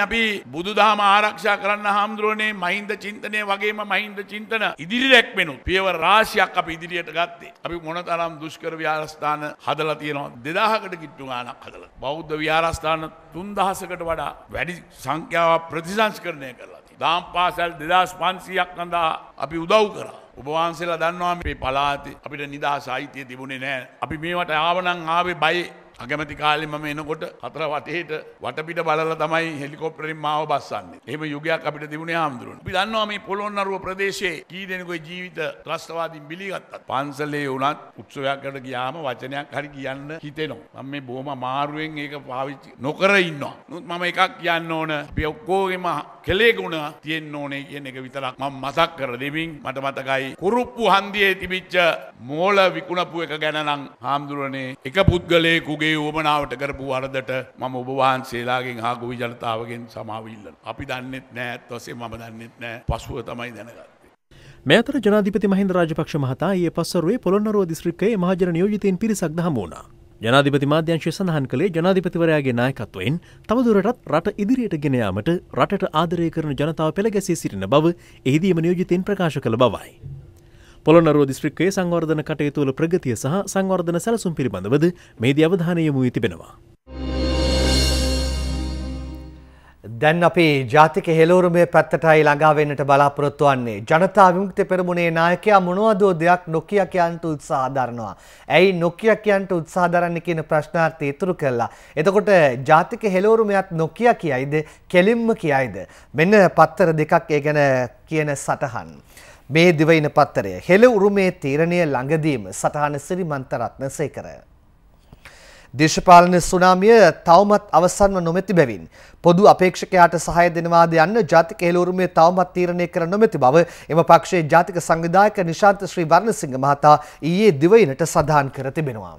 අපි බුදුදහම ආරක්ෂා කරන්න හාමුදුරුවනේ මහින්ද චින්තනය වගේම මහින්ද චින්තන ඉදිරි රැක්වෙනු පියව රාශයක් අප ඉදිරියට ගත්තේ. අපි මොනතරම් දුෂ්කර ව්‍යාරස්ථාන හදලා තියෙනවා දෙදාහකට කිට්ටු ගානක් හදල. බෞද්ධ ව්‍යාරස්ථාන තුන්දහසකට වඩා වැඩි සංඛ්‍යාව ප්‍රතිසංස්කරණය කරලා දාම් පාසල් දෙදස් පන්සියක් කඳා අපි උදව් කරා. උපවහන්සේලා දන්නවා මේ පලාති අපිට නිදහස් අයිතිය තිබුණේ නෑ අපි මේවට ආවනං ආවේ බයි. අගමැති කාලෙ මම එනකොට හතර වටේට වටපිට බලලා තමයි හෙලිකොප්ටරින් මාව බස්සන්නේ. එහෙම යුගයක් අපිට තිබුණේ ආම්දුරුවනේ. අපි දන්නවා මේ පොළොන්නරුව ප්‍රදේශයේ කී දෙනෙකුගේ ජීවිත ත්‍රස්තවාදීන් බිලිගත්තත්. පන්සලේ වුණත් උත්සවයකට ගියාම වචනයක් හරි කියන්න හිතෙනවා. මම මේ බොහොම අමාරුවෙන් ඒක පාවිච්චි නොකර ඉන්නවා. නමුත් මම එකක් කියන්න ඕන. අපි ඔක්කොගෙම කෙලේ ගුණ තියෙන්න ඕනේ කියන එක විතරක් මම මතක් කර දෙමින් මට මතකයි කුරුප්පු හන්දියේ තිබිච්ච මෝල විකුණපු එක ගැන නම් හාමුදුරනේ එක පුද්ගලයෙකුගේ ඒ උවමනාවට කරපු වරදට මම ඔබ වහන්සේලාගෙන් හා ගොවි ජනතාවගෙන් සමාවිල්ලන. අපි දන්නෙත් නෑ ඇත් වසේ මම දන්නෙත් නෑ පසුව තමයි දැනගත්තේ. මේ අතර ජනාධිපති මහින්ද රාජපක්ෂ මහතා ඒ පස්සරුවේ පොළොන්නරුව දිස්ත්‍රික්කයේ මහජන නියෝජිතයින් පිරිසක් දහම වුණා. ජනාධිපති මාධ්‍යංශය සඳහන් කළේ ජනාධිපතිවරයාගේ නායකත්වයෙන් තවදුරටත් රට ඉදිරියට ගෙන යාමට රටට ආදරය කරන ජනතාව පෙළගැසී සිටින බව එහිදීම නියෝජිතයින් ප්‍රකාශ කළ බවයි. පොළොන්නරුව දිස්ත්‍රික්කයේ සංවර්ධන කටයුතුවල ප්‍රගතිය සහ සංවර්ධන සැලසුම් පිළිබඳවද මේදී අවධානය යොමු වී තිබෙනවා. දැන් අපි ජාතික හෙළවරුමේ පැත්තටයි ළඟා වෙන්නට බලාපොරොත්තු වන්නේ. ජනතා විමුක්ති පෙරමුණේ නායකයා මොනවදෝ දෙයක් නොකිය කියන්ට උත්සාහ දරනවා. ඇයි නොකිය කියන්ට උත්සාහ දරන්නේ කියන ප්‍රශ්නාර්ථය ඉතුරු කළා. එතකොට ජාතික හෙළවරුමයත් නොකිය කියයිද කෙලින්ම කියයිද? මෙන්න පත්තර දෙකක් ඒ ගැන කියන සටහන්. මේ දිවයින පත්තරය හෙළ උරුමේ තීරණය ළඟදීම සටහන සිරිමන්ත රත්නසේකර. දේශපාලන සුනාමිය තවමත් අවසන්ව නොමැති බැවින් පොදු අපේක්ෂකයාට සහය දෙනවාද යන්න ජාතික හෙළ උරුමය තවමත් තීරණය කර නොමැති බව එම පක්ෂයේ ජාතික සංවිධායක නිශාන්ත ශ්‍රී වර්ණසිංහ මහතා ඊයේ දිවයිනට සඳහන් කර තිබෙනවා.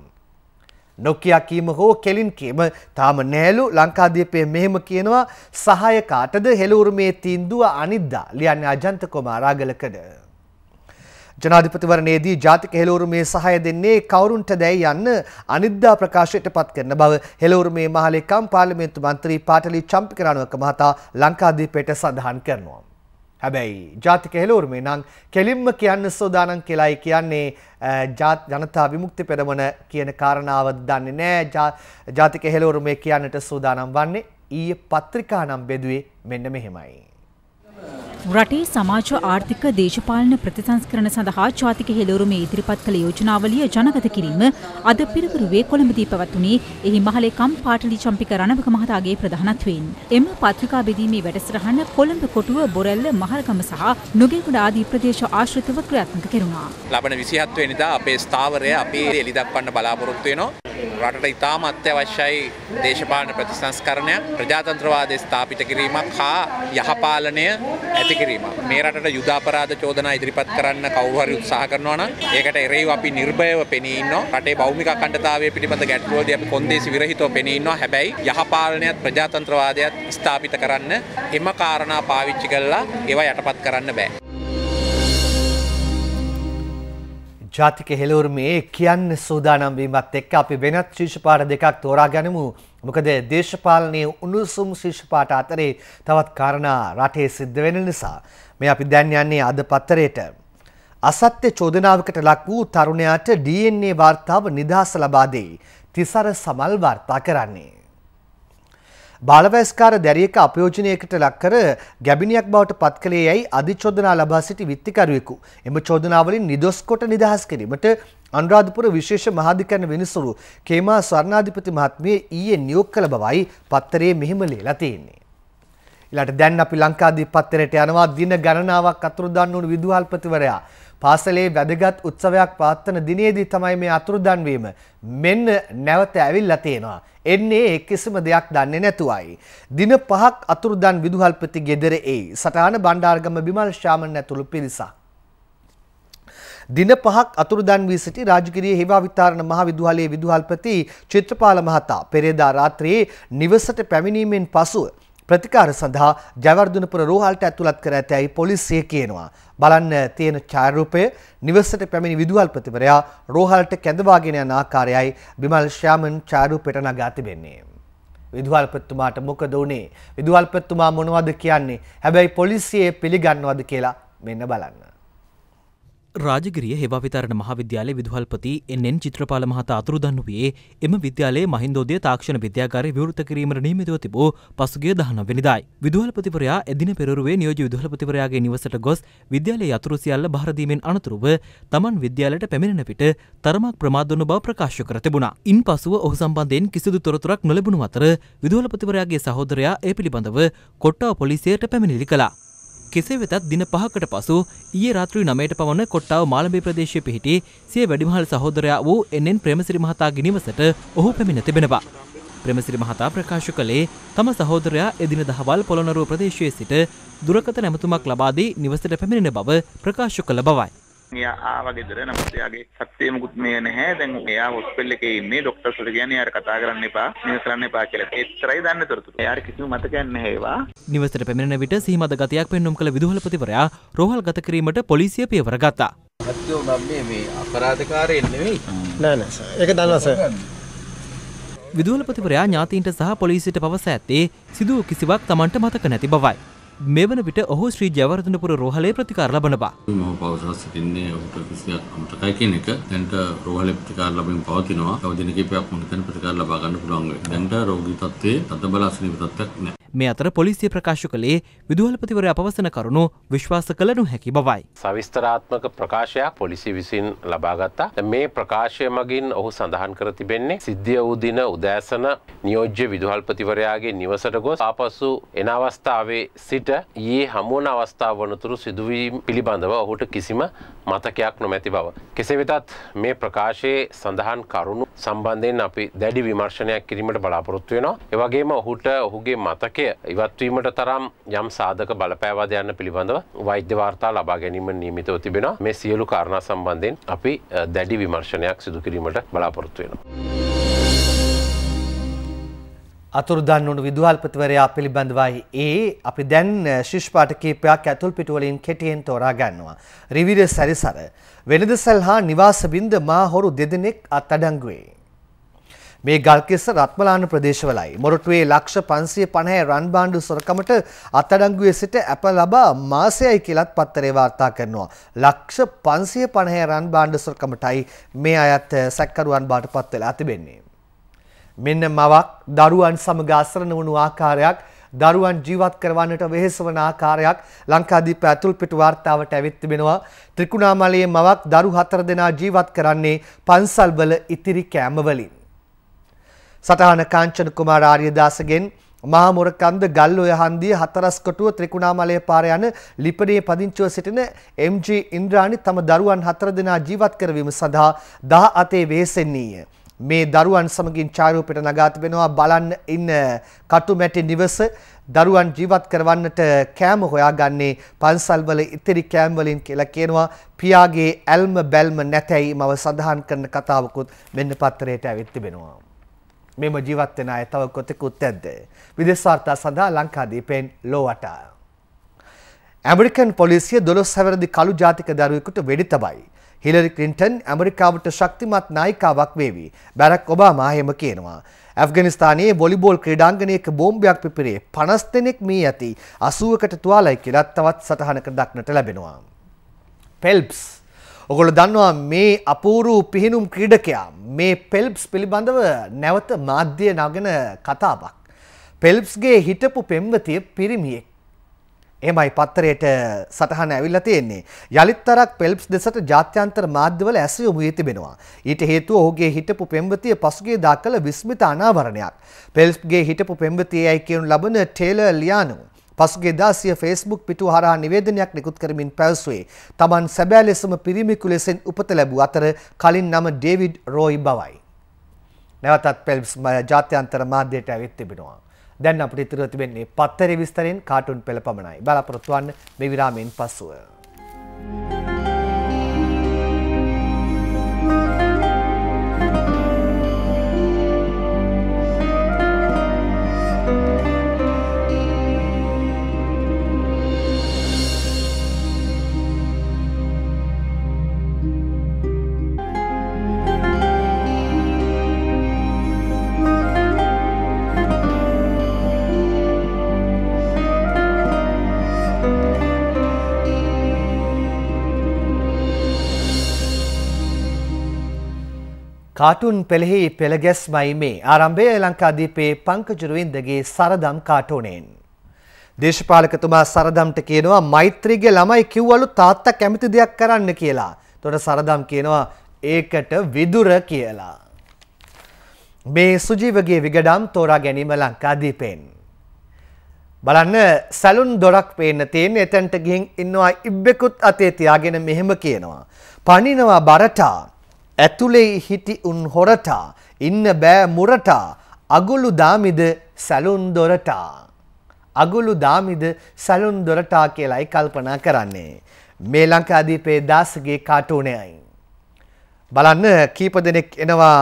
නොකියා කීම හෝ කෙලින් කීම තාම නෑලු ලංකාදීපයේ මෙහෙම කියනවා සහාය කාටද හෙළ උරුමේ තීන්දුව අනිද්දා ලියන්නේ අජන්ත කුමාරාගලකඩ. ජනාධිපතිවරණයේදී ජාතික හෙළවරුමේ සහාය දෙන්නේ කවුරුන්ට දැයි යන්න අනිද්දා ප්‍රකාශයට පත් කරන බව හෙළවරුමේ මහලේකම් පාර්ලිමේන්තු මන්ත්‍රී පාටලි චම්පිකරණවක මහතා ලංකාදීපයට සඳහන් කරනවා. හැබැයි ජාතික හෙළවරුමේ නම් කෙලින්ම කියන්න සෝදානම් කියලායි කියන්නේ ජනතා විමුක්ති පෙරමුණ කියන කාරණාව දන්නේ නෑ ජාතික හෙළවරුමේ කියන්නට සූදානම් වන්නේ ඊයේ පත්‍රිකා නම් බෙදුවේ මෙන්න මෙහෙමයි. රටේ සමාජ ආර්ථික දේශපාලන ප්‍රතිසංස්කරණ සඳහා ජාතික හෙළවරුමේ ඉදිරිපත් කළ යෝජනාවලිය ජනගත කිරීම අද පිරිවරුවේ කොළඹදී පැවැත්වුණේ එහි මහලේකම් පාටලි චම්පික රණවක මහතාගේ ප්‍රධානත්වයෙන්. එම පත්‍රිකා බෙදීමේ වැඩසටහන කොළඹ කොටුව බොරැල්ල මහල්ගම සහ නුගේගොඩ ආදී ප්‍රදේශ ආශ්‍රිතව ක්‍රියාත්මක කෙරුණා. ලබන 27 වෙනිදා අපේ ස්ථාවරය අපේ එලි දක්වන්න බලාපොරොත්තු වෙනවා. රටට ඉතාම අත්‍යවශ්‍යයි දේශපාලන ප්‍රතිසංස්කරණයක් ප්‍රජාතන්ත්‍රවාදය ස්ථාපිත කිරීමක් හා යහපාලනය ඇති කිරීම. මේ රටට යුදාපරාධ චෝදනා ඉදිරිපත් කරන්න කවුරු හරි උත්සාහ කරනවා නම් ඒකට එරෙහිව අපි නිර්භයව පෙනී ඉන්නවා. රටේ භෞමික අඛණ්ඩතාවය පිළිබඳ ගැටලුවදී අපි කොන්දේසි විරහිතව පෙනී ඉන්නවා. හැබැයි යහපාලනයත් ප්‍රජාතන්ත්‍රවාදයත් ස්ථාපිත කරන්න එම කාරණා පාවිච්චි කරලා ඒවා යටපත් කරන්න බෑ. ජාතික හෙළවරුමේ කියන්න සූදානම් වීමත් එක්ක අපි වෙනත් ශීර්ෂපාඨ දෙකක් තෝරා ගනිමු. මොකද දේශපාලනයේ උණුසුම් ශීර්ෂපාඨ අතරේ තවත් කාරණා රටේ සිද්ධ වෙන නිසා මේ අපි දැන් යන්නේ අද පත්තරේට. අසත්‍ය චෝදනාවකට ලක් වූ තරුණයාට DNA වාර්තාව නිදහස ලබා දෙයි. තිසර සමල් වාර්තා කරන්නේ. බාලවැස්කාර දැරියක අපයෝජනයකට ලක්කර ගැබිනියක් බවට පත් කළේ යැයි අධිචෝදනා ලබා සිටි විත්තිකරුවෙකු. එම චෝදනාවලින් නිදොස් කොට නිදහස් කිරීමට අනුරාධපුර විශේෂ මහාධිකරණ විනිසුරු කේමා ස්වර්ණාධිපති මහත්මිය ඊයේ නියෝග කළ බවයි පත්තරේ මෙහිම ලියලා තියෙන්නේ. ඊළඟට දැන් අපි ලංකාදීප පත්තරයට යනවා දින ගණනාවක් අතුරුදන් වුණු විදුහල්පතිවරයා පාසලේ වැදගත් උත්සවයක් පවත්වන දිනේදී තමයි මේ අතුරුදන් වීම. මෙන්න නැවත ඇවිල්ලා තියෙනවා. එන්නේ ඒ කිසිම දෙයක් දන්නේ නැතුවයි. දින පහක් අතුරුදන් විදුහල්පති ගෙදර එයි. සටහන බණ්ඩාරගම බිමල් ශාමන් ඇතුළු පිරිසක්. දින පහක් අතුරුදන් වී සිටි රාජගිරිය හේවා විතාරණ මහ විදුහලේ විදුහල්පති චිත්‍රපාල මහතා පෙරේදා රාත්‍රියේ නිවසට පැමිණීමෙන් පසුව ප්‍රතිකාර සඳහා ජයවර්ධනපුර රෝහලට ඇතුළත් කර ඇතැයි පොලිසිය කියනවා. බලන්න තියෙන ඡායාරූපය නිවසට පැමිණි විදුහල්පතිවරයා රෝහලට කැඳවාගෙන යන ආකාරයයි බිමල් ශ්‍යාමන් ඡායාරූපයට නගා තිබෙන්නේ. විදුහල්පතිතුමාට මොකද වුනේ? විදුහල්පතිතුමා මොනවද කියන්නේ? හැබැයි පොලිසිය පිළිගන්නවද කියලා මෙන්න බලන්න. රාජගිරිය හෙවාවිතරණ මහාවිද්‍යාලය විදුහල්පති එන්ෙන් චිත්‍රපාල මහතා අතුරුදන්නුවේ එම විද්‍යාලයේ මහින්දෝදය තාක්ෂණ විද්‍යාකාරය විවෘත කිරීමට නියමිතව තිබූ පසුගිය දහන වෙනිදායි. විදුහල්පතිවරයා එදින පෙරුවේ නියෝජ විදුහල්පතිවරයාගේ නිවසට ගොස් විද්‍යාලයේ යතුරු සියල්ල බහරදීමෙන් අනතුරුව තමන් විද්‍යාලයට පැමිණෙන විට තරමක් ප්‍රමාදවන බව ප්‍රකාශ කර තිබුණා. ඉන් පසුව ඔහු සම්බන්ධයෙන් කිසිදු තොරතුරක් නොලැබුණු අතර විදුහල්පතිවරයාගේ සහෝදරයා ඒ පිළිබඳව කොට්ටාව පොලිසියට පැමිණිලි කළා. කෙසේ වෙතත් දින පහකට පසු ඊයේ රාත්‍රී නමයට පවන කොට්ටාව මාළඹේ ප්‍රදේශයේ පිහිටි සිය වැඩිමහල් සහෝදරයා වූ එන්එන් ප්‍රේමසිරි මහතාගේ නිවසට ඔහු පැමිණ තිබෙනවා. ප්‍රේමසිරි මහතා ප්‍රකාශ කළේ තම සහෝදරයා එදින දහවල් පොළොන්නරුව ප්‍රදේශයේ සිට දුරකථන ඇමතුමක් ලබා දී නිවසට පැමිණෙන බව ප්‍රකාශ කළ බවයි. එයා ආවා ගෙදර නමුත් එයාගේ සත්‍යය මුකුත් මේ නැහැ. දැන් එයා හොස්පිටල් එකේ ඉන්නේ ડોක්ටර්ස්ට කියන්නේ යාර කතා කරන්න එපා නිවස කරන්න එපා කියලා. ඒතරයි දන්නේ තොරතුරු. එයාට කිසිම මතකයක් නැහැ ඒවා. නිවසට පැමිණෙන විට සීමද ගතියක් පෙන්වුම් කළ විදුහල්පතිවරයා රෝහල් ගත කිරීමට පොලිසිය පියවර ගත්තා. සත්‍යෝ නම් මේ මේ අපරාධකාරයෙක් නෙවෙයි. නෑ නෑ ඒක දන්නවා සර් විදුහල්පතිවරයා ඥාතීන්ට සහ පොලිසියට පවස ඇත්තේ සිදුව කිසිවක් තමන්ට මතක නැති බවයි. මෙවන විට ඔහු ශ්‍රී ජයවර්ධනපුර රෝහලේ ප්‍රතිකාර ලබනවා. මම පවසලා සිටින්නේ ඔහුට කිසියක් අමතකයි කියන එක. දැන්ට රෝහලේ ප්‍රතිකාර ලැබීම පවතිනවා. තව දින කිහිපයක් මොන තැන ප්‍රතිකාර ලබා ගන්න පුළුවන් වෙයි. දැන්ට රෝගී තත්ත්වයේ තදබල අසනීප තත්ත්වයක් නැහැ. මේ අතර පොලිසිය ප්‍රකාශ කළේ විදුහල්පතිවරයා පවසන කරුණු විශ්වාස කළ නොහැකි බවයි. සවිස්තරාත්මක ප්‍රකාශයක් පොලිසි විසින් ලබාගත්තා. මේ ප්‍රකාශය මගින් ඔහු සඳහන් කර තිබෙන්නේ සිද්ධිය වූ දින උදෑසන නියෝජ්‍ය විදුහල්පතිවරයාගේ නිවසට ගොස් ආපසු එන අවස්ථාවේ සිට ඊයේ හමුවන අවස්ථාව වනතුරු සිදුවීම් පිළිබඳව ඔහුට කිසිම මතකයක් නොමැති බව. කෙසේ වෙතත් මේ ප්‍රකාශයේ සඳහන් කරුණු සම්බන්ධයෙන් අපි දැඩි විමර්ශනයක් කිරීමට බලාපොරොත්තු වෙනවා. එවැගේම ඔහුට ඔහුගේ මතකය ඉවත්වීමට තරම් යම් සාධක බලපෑවාද යන්න පිළිබඳව වෛද්‍ය වාර්තා ලබා ගැනීම නියමිතව තිබෙනවා. මේ සියලු කාරණා සම්බන්ධයෙන් අපි දැඩි විමර්ශනයක් සිදු කිරීමට බලාපොරොත්තු වෙනවා. අතුරුදන් වුණු විදුහල්පතිවරයා පිළිබඳවයි ඒ අපි දැන් ශිෂ්පාට කීපයක් ඇතුල් පිටුවලින් කෙටියෙන් තෝරා ගන්නවා. රිවිඩ සැරිසර වෙනදසල් හා නිවාස බින්ද මා හොරු දෙදෙනෙක් අත්අඩංගුවේ. මේ ගල්කිස්ස රත්මලාන ප්‍රදේශවලයි. මොරටුවේ ලක්ෂ 550 රන් බාණ්ඩු සොරකමට අත්අඩංගුවේ සිට අප ලබා මාසයයි කියලත් පත්තරේ වාර්තා කරනවා. ලක්ෂ 550 රන් බාණ්ඩු සොරකමටයි මේ අයත් සැකකරුවන් බාට පත් වෙලා තිබෙන්නේ. මෙන්න මවක් දරුවන් සමග අසරණ වුණු ආකාරයක් දරුවන් ජීවත් කරවන්නට වෙහෙස වන ආකාරයක් ලංකාදීප ඇතුල් පිටු වාර්තාවට ඇවිත් තිබෙනවා ත්‍රිකුණාමලයේ මවක් දරු හතර දෙනා ජීවත් කරන්නේ පන්සල්වල ඉතිරි කෑම වලින් සටහන කාංචන කුමාර ආර්යදාසගෙන් මහා මොරකන්ද ගල්ඔය හන්දිය හතරස් කොටුව ත්‍රිකුණාමලය පාර යන ලිපණයේ පදිංචිව සිටින එම්.ජී. ඉන්ද්‍රාණි තම දරුවන් හතර දෙනා ජීවත් කරවීම සඳහා දහ අතේ වෙහෙසෙන්නීය. මේ දරුවන් සමගින් ඡායාරූපයට නගා තිබෙනවා බලන්න ඉන්න කටුමැටි නිවස දරුවන් ජීවත් කරවන්නට කෑම හොයාගන්නේ පන්සල්වල ඉතිරි කෑම් වලින් කියලා කියනවා පියාගේ ඇල්ම බැල්ම නැතැයි මව සඳහන් කරන කතාවකුත් මෙන්න පත්තරයට ඇවිත් තිබෙනවා. මෙම ජීවත් වෙන අය තව කොතෙකුත් ඇද්ද? විදේශ වාර්තා සඳහා ලංකාදීපෙන් ලෝවට. ඇමරිකන් පොලිසිය 12 හැවිරිදි කළු ජාතික දරුවෙකුට වෙඩි තබයි. හිලරි ක්ලින්ටන් ඇමරිකාවට ශක්තිමත් නායිකාවක් වේවි. බැරක් ඔබාමා එහෙම කියනවා. ඇෆ්ගනිස්තානයේ වොලිබෝල් ක්‍රීඩාංගණයක බෝම්බයක් පිපිරේ 50 දෙනෙක් මී ඇති 80කට තුවාලයි කියලා තවත් සටහනක දක්නට ලැබෙනවා. පෙල්ප්ස් ඔගොල්ලෝ දන්නවා මේ අපූරු පිහිනුම් ක්‍රීඩකයා මේ පෙල්ප්ස් පිළිබඳව නැවත මාධ්‍ය නගන කතාවක්. පෙල්ප්ස්ගේ හිටපු පෙම්වතිය පිරිමියෙක්. එමයි පත්තරයට සටහන ඇවිල්ලා තියෙන්නේ. යලිත්තරක් පෙල්ප්ස් දෙසට ජාත්‍යන්තර මාධ්‍යවල ඇසයොමු වී තිබෙනවා. ඊට හේතුව ඔහුගේ හිටපු පෙම්වතිය පසුගිය දා කළ විස්මිත අනාවරණයක්. පෙල්ප්ස්ගේ හිටපු පෙම්වතියයි කියනු ලබන ටේලර් ලියානෝ පසුගේ දාසිය ෆේස්බුක් පිටු හරහා නිවේදනයක් නිකුත් කරමින් පැවසුවේ තමන් සැබෑ ලෙසම පිරිමිකු ලෙසෙන් උපත ලැබූ අතර කලින් නම ඩේවිඩ් රෝයි බවයි. නැවතත් පෙල්ස් ජාත්‍යන්තර මාධ්‍යයට ඇවිත් තිබෙනවා. දැන් අපිට ඉතුරු තිබෙන්නේ පත්තරේ විස්තරෙන් කාටුන් පෙළ පමණයි. බලාපොරොත්තු වන්න මේ විරාමයෙන් පසුව. කාටුන් පෙළෙහි පෙළගැස්මයි මේ ආරම්භය ලංකාදීපේ පංකජුරුවින්දගේ සරදම් කාටෝනෙන්. දේශපාලකතුමා සරදම්ට කියනවා මෛත්‍රීගේ ළමයි කිව්වලු තාත්තා කැමති දෙයක් කරන්න කියලා. තොට සරදම් කියනවා ඒකට විදුර කියලා. මේ සුජීවගේ විගඩම් තෝරා ගැනීම ලංකාදීපෙන්. බලන්න සැලුන් දොරක් පේන්න තියෙන එතැන්ට ගිහින් ඉන්නවා ඉබ්බෙකුත් අතේ තියාගෙන මෙහෙම කියනවා. පනිනවා බරටා ඇතුලේ හිටි උන් හොරටා ඉන්න බෑ මුරටා අගුළු දාමිද සැලුන් දොරටා අගුළු දාමිද සැලුන් දොරටා කියලායි කල්පනා කරන්නේ මේ ලංකාදීපේ දාසගේ කාටූනයයි බලන්න කීප දෙනෙක් එනවා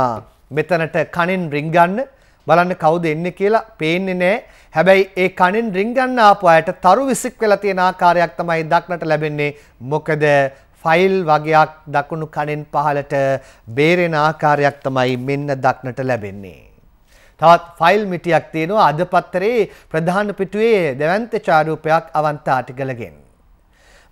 මෙතනට කණෙන් රිංගන්න බලන්න කවුද එන්නේ කියලා පේන්නේ නැහැ. හැබැයි ඒ කණෙන් රිංගන්න ආපු අයට තරු විසික් වෙලා තියෙන ආකාරයක් තමයි දක්නට ලැබෙන්නේ. මොකද ෆයිල් වගයක් දකුණු කණෙන් පහලට බේරෙන ආකාරයක් තමයි මෙන්න දක්නට ලැබෙන්නේ. තවත් ෆයිල් මිටියක් තියෙනවා අද පත්තරේ ප්‍රධාන පිටුවේ දෙවන්ත චාරූපයක් අවන්ත ආටිකලගෙන්.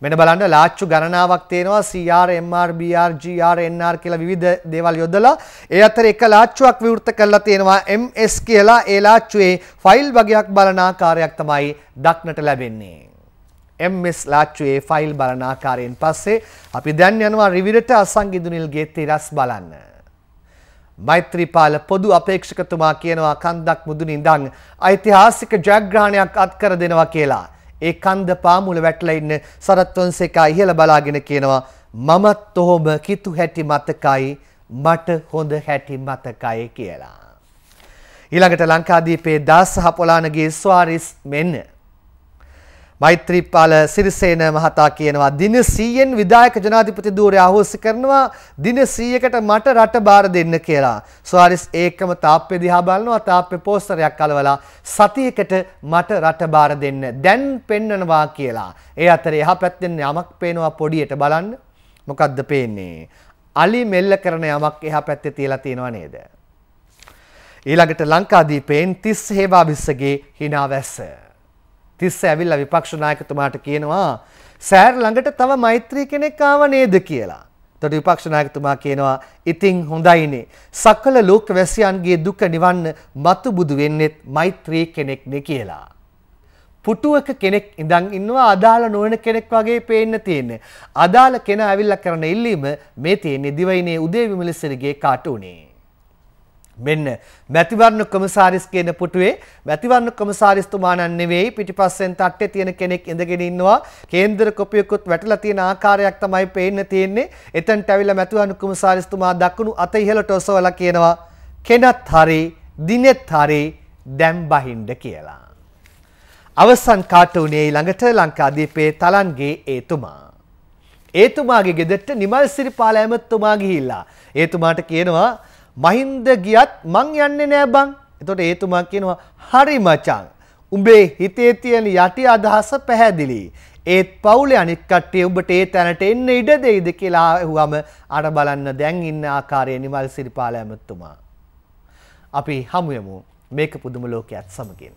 මෙන්න බලන්න ලාච්චු ගණනාවක් තියෙනවා CR MR BR GR NR කියලා විවිධ දේවල් යොදලා ඒ අතර එක ලාච්චුවක් විවෘත කරලා තියෙනවා MS කියලා ඒ ලාච්චුවේ ෆයිල් වගයක් බලන ආකාරයක් තමයි දක්නට ලැබෙන්නේ. MS ලාච්චුවේ ෆයිල් බලන ආකාරයෙන් පස්සේ අපි දැන් යනවා රිවිරට අසංගිදුනිල්ගේ තිරස් බලන්න. මෛත්‍රීපාල පොදු අපේක්ෂකතුමා කියනවා කන්දක් මුදුන ඉඳන් ඓතිහාසික ජයග්‍රහණයක් අත්කර දෙනවා කියලා. ඒ කන්ද පාමුල වැටලා ඉන්න සරත් ෆොන්සේකා ඉහළ බලාගෙන කියනවා මමත් ඔහොම කිතු හැටි මතකයි මට හොඳ හැටි මතකයි කියලා. ඊළඟට ලංකාදීපේ දාස හපොලානගේ ස්වාරිස් මෙන්න මෛත්‍රීපාල සිරිසේන මහතා කියනවා දින 100න් විධායක ජනාධිපති ධූරය අහෝසි කරනවා දින 100කට මට රට බාර දෙන්න කියලා. සුවාරිස් ඒකම තාප්පේ දිහා බලනවා තාප්පේ පෝස්ටරයක් අලවලා සතියකට මට රට බාර දෙන්න දැන් පෙන්නනවා කියලා. ඒ අතරේ එහා පැත්තෙන් යමක් පේනවා පොඩියට බලන්න. මොකද්ද පේන්නේ? අලි මෙල්ල කරන යමක් එහා පැත්තේ තියලා තියෙනව නේද? ඊළඟට ලංකාදීපයෙන් තිස් හේවාවිස්සගේ හිනාවැස්ස. තිස්ස ඇවිල්ලා විපක්ෂ නායකතුමාට කියනවා සෑර් ළඟට තව මෛත්‍රී කෙනෙක් ආව නේද කියලා. එතකොට විපක්ෂ නායකතුමා කියනවා ඉතින් හොඳයිනේ. සකල ලෝක වැසියන්ගේ දුක නිවන්න මතු බුදු වෙන්නෙත් මෛත්‍රී කෙනෙක්නේ කියලා. පුටුවක කෙනෙක් ඉඳන් ඉන්නවා අදාළ නොවන කෙනෙක් වගේ පේන්න තියෙන්නේ. අදාළ කෙනා ඇවිල්ලා කරන ඉල්ලීම මේ තියෙන්නේ දිවයිනේ උදේ විමලසිරිගේ කාටුනේ. මෙන්න. මැතිවරණ කොමසාරිස් කියන පුටුවේ මැතිවරණ කොමසාරිස්තුමා නම් නෙවෙයි පිටිපස්සෙන් තට්ටේ තියෙන කෙනෙක් ඉඳගෙන ඉන්නවා. කේන්දර කොපියකුත් වැටලා තියෙන ආකාරයක් තමයි පේන්න තියෙන්නේ. එතනට ඇවිල්ලා මැතිවරණ කොමසාරිස්තුමා දකුණු අත ඉහළට ඔසවලා කියනවා කෙනත් හරි දිනෙත් හරි දැන් බහින්ද කියලා. අවසන් කාටුනේ ළඟට ලංකාදීපේ තලන්ගේ ඒතුමා. ඒතුමාගේ ගෙදරට නිමල් සිරිපාල ඇමතුමා ගිහිල්ලා. ඒතුමාට කියනවා මහින්ද ගියත් මං යන්නේ නෑ බං. එතකොට ඒතුමා කියනවා හරි මචං. උඹේ හිතේ තියෙන යටි අදහස පැහැදිලි. ඒත් පවුලේ අනිත් කට්ටිය උඹට ඒ තැනට එන්න ඉඩ දෙයිද කියලා අහුවම අර බලන්න දැන් ඉන්න ආකාරය නිමල් සිරිපාල ඇමතුමා. අපි හමු යමු මේක පුදුම ලෝකයක් සමගින්.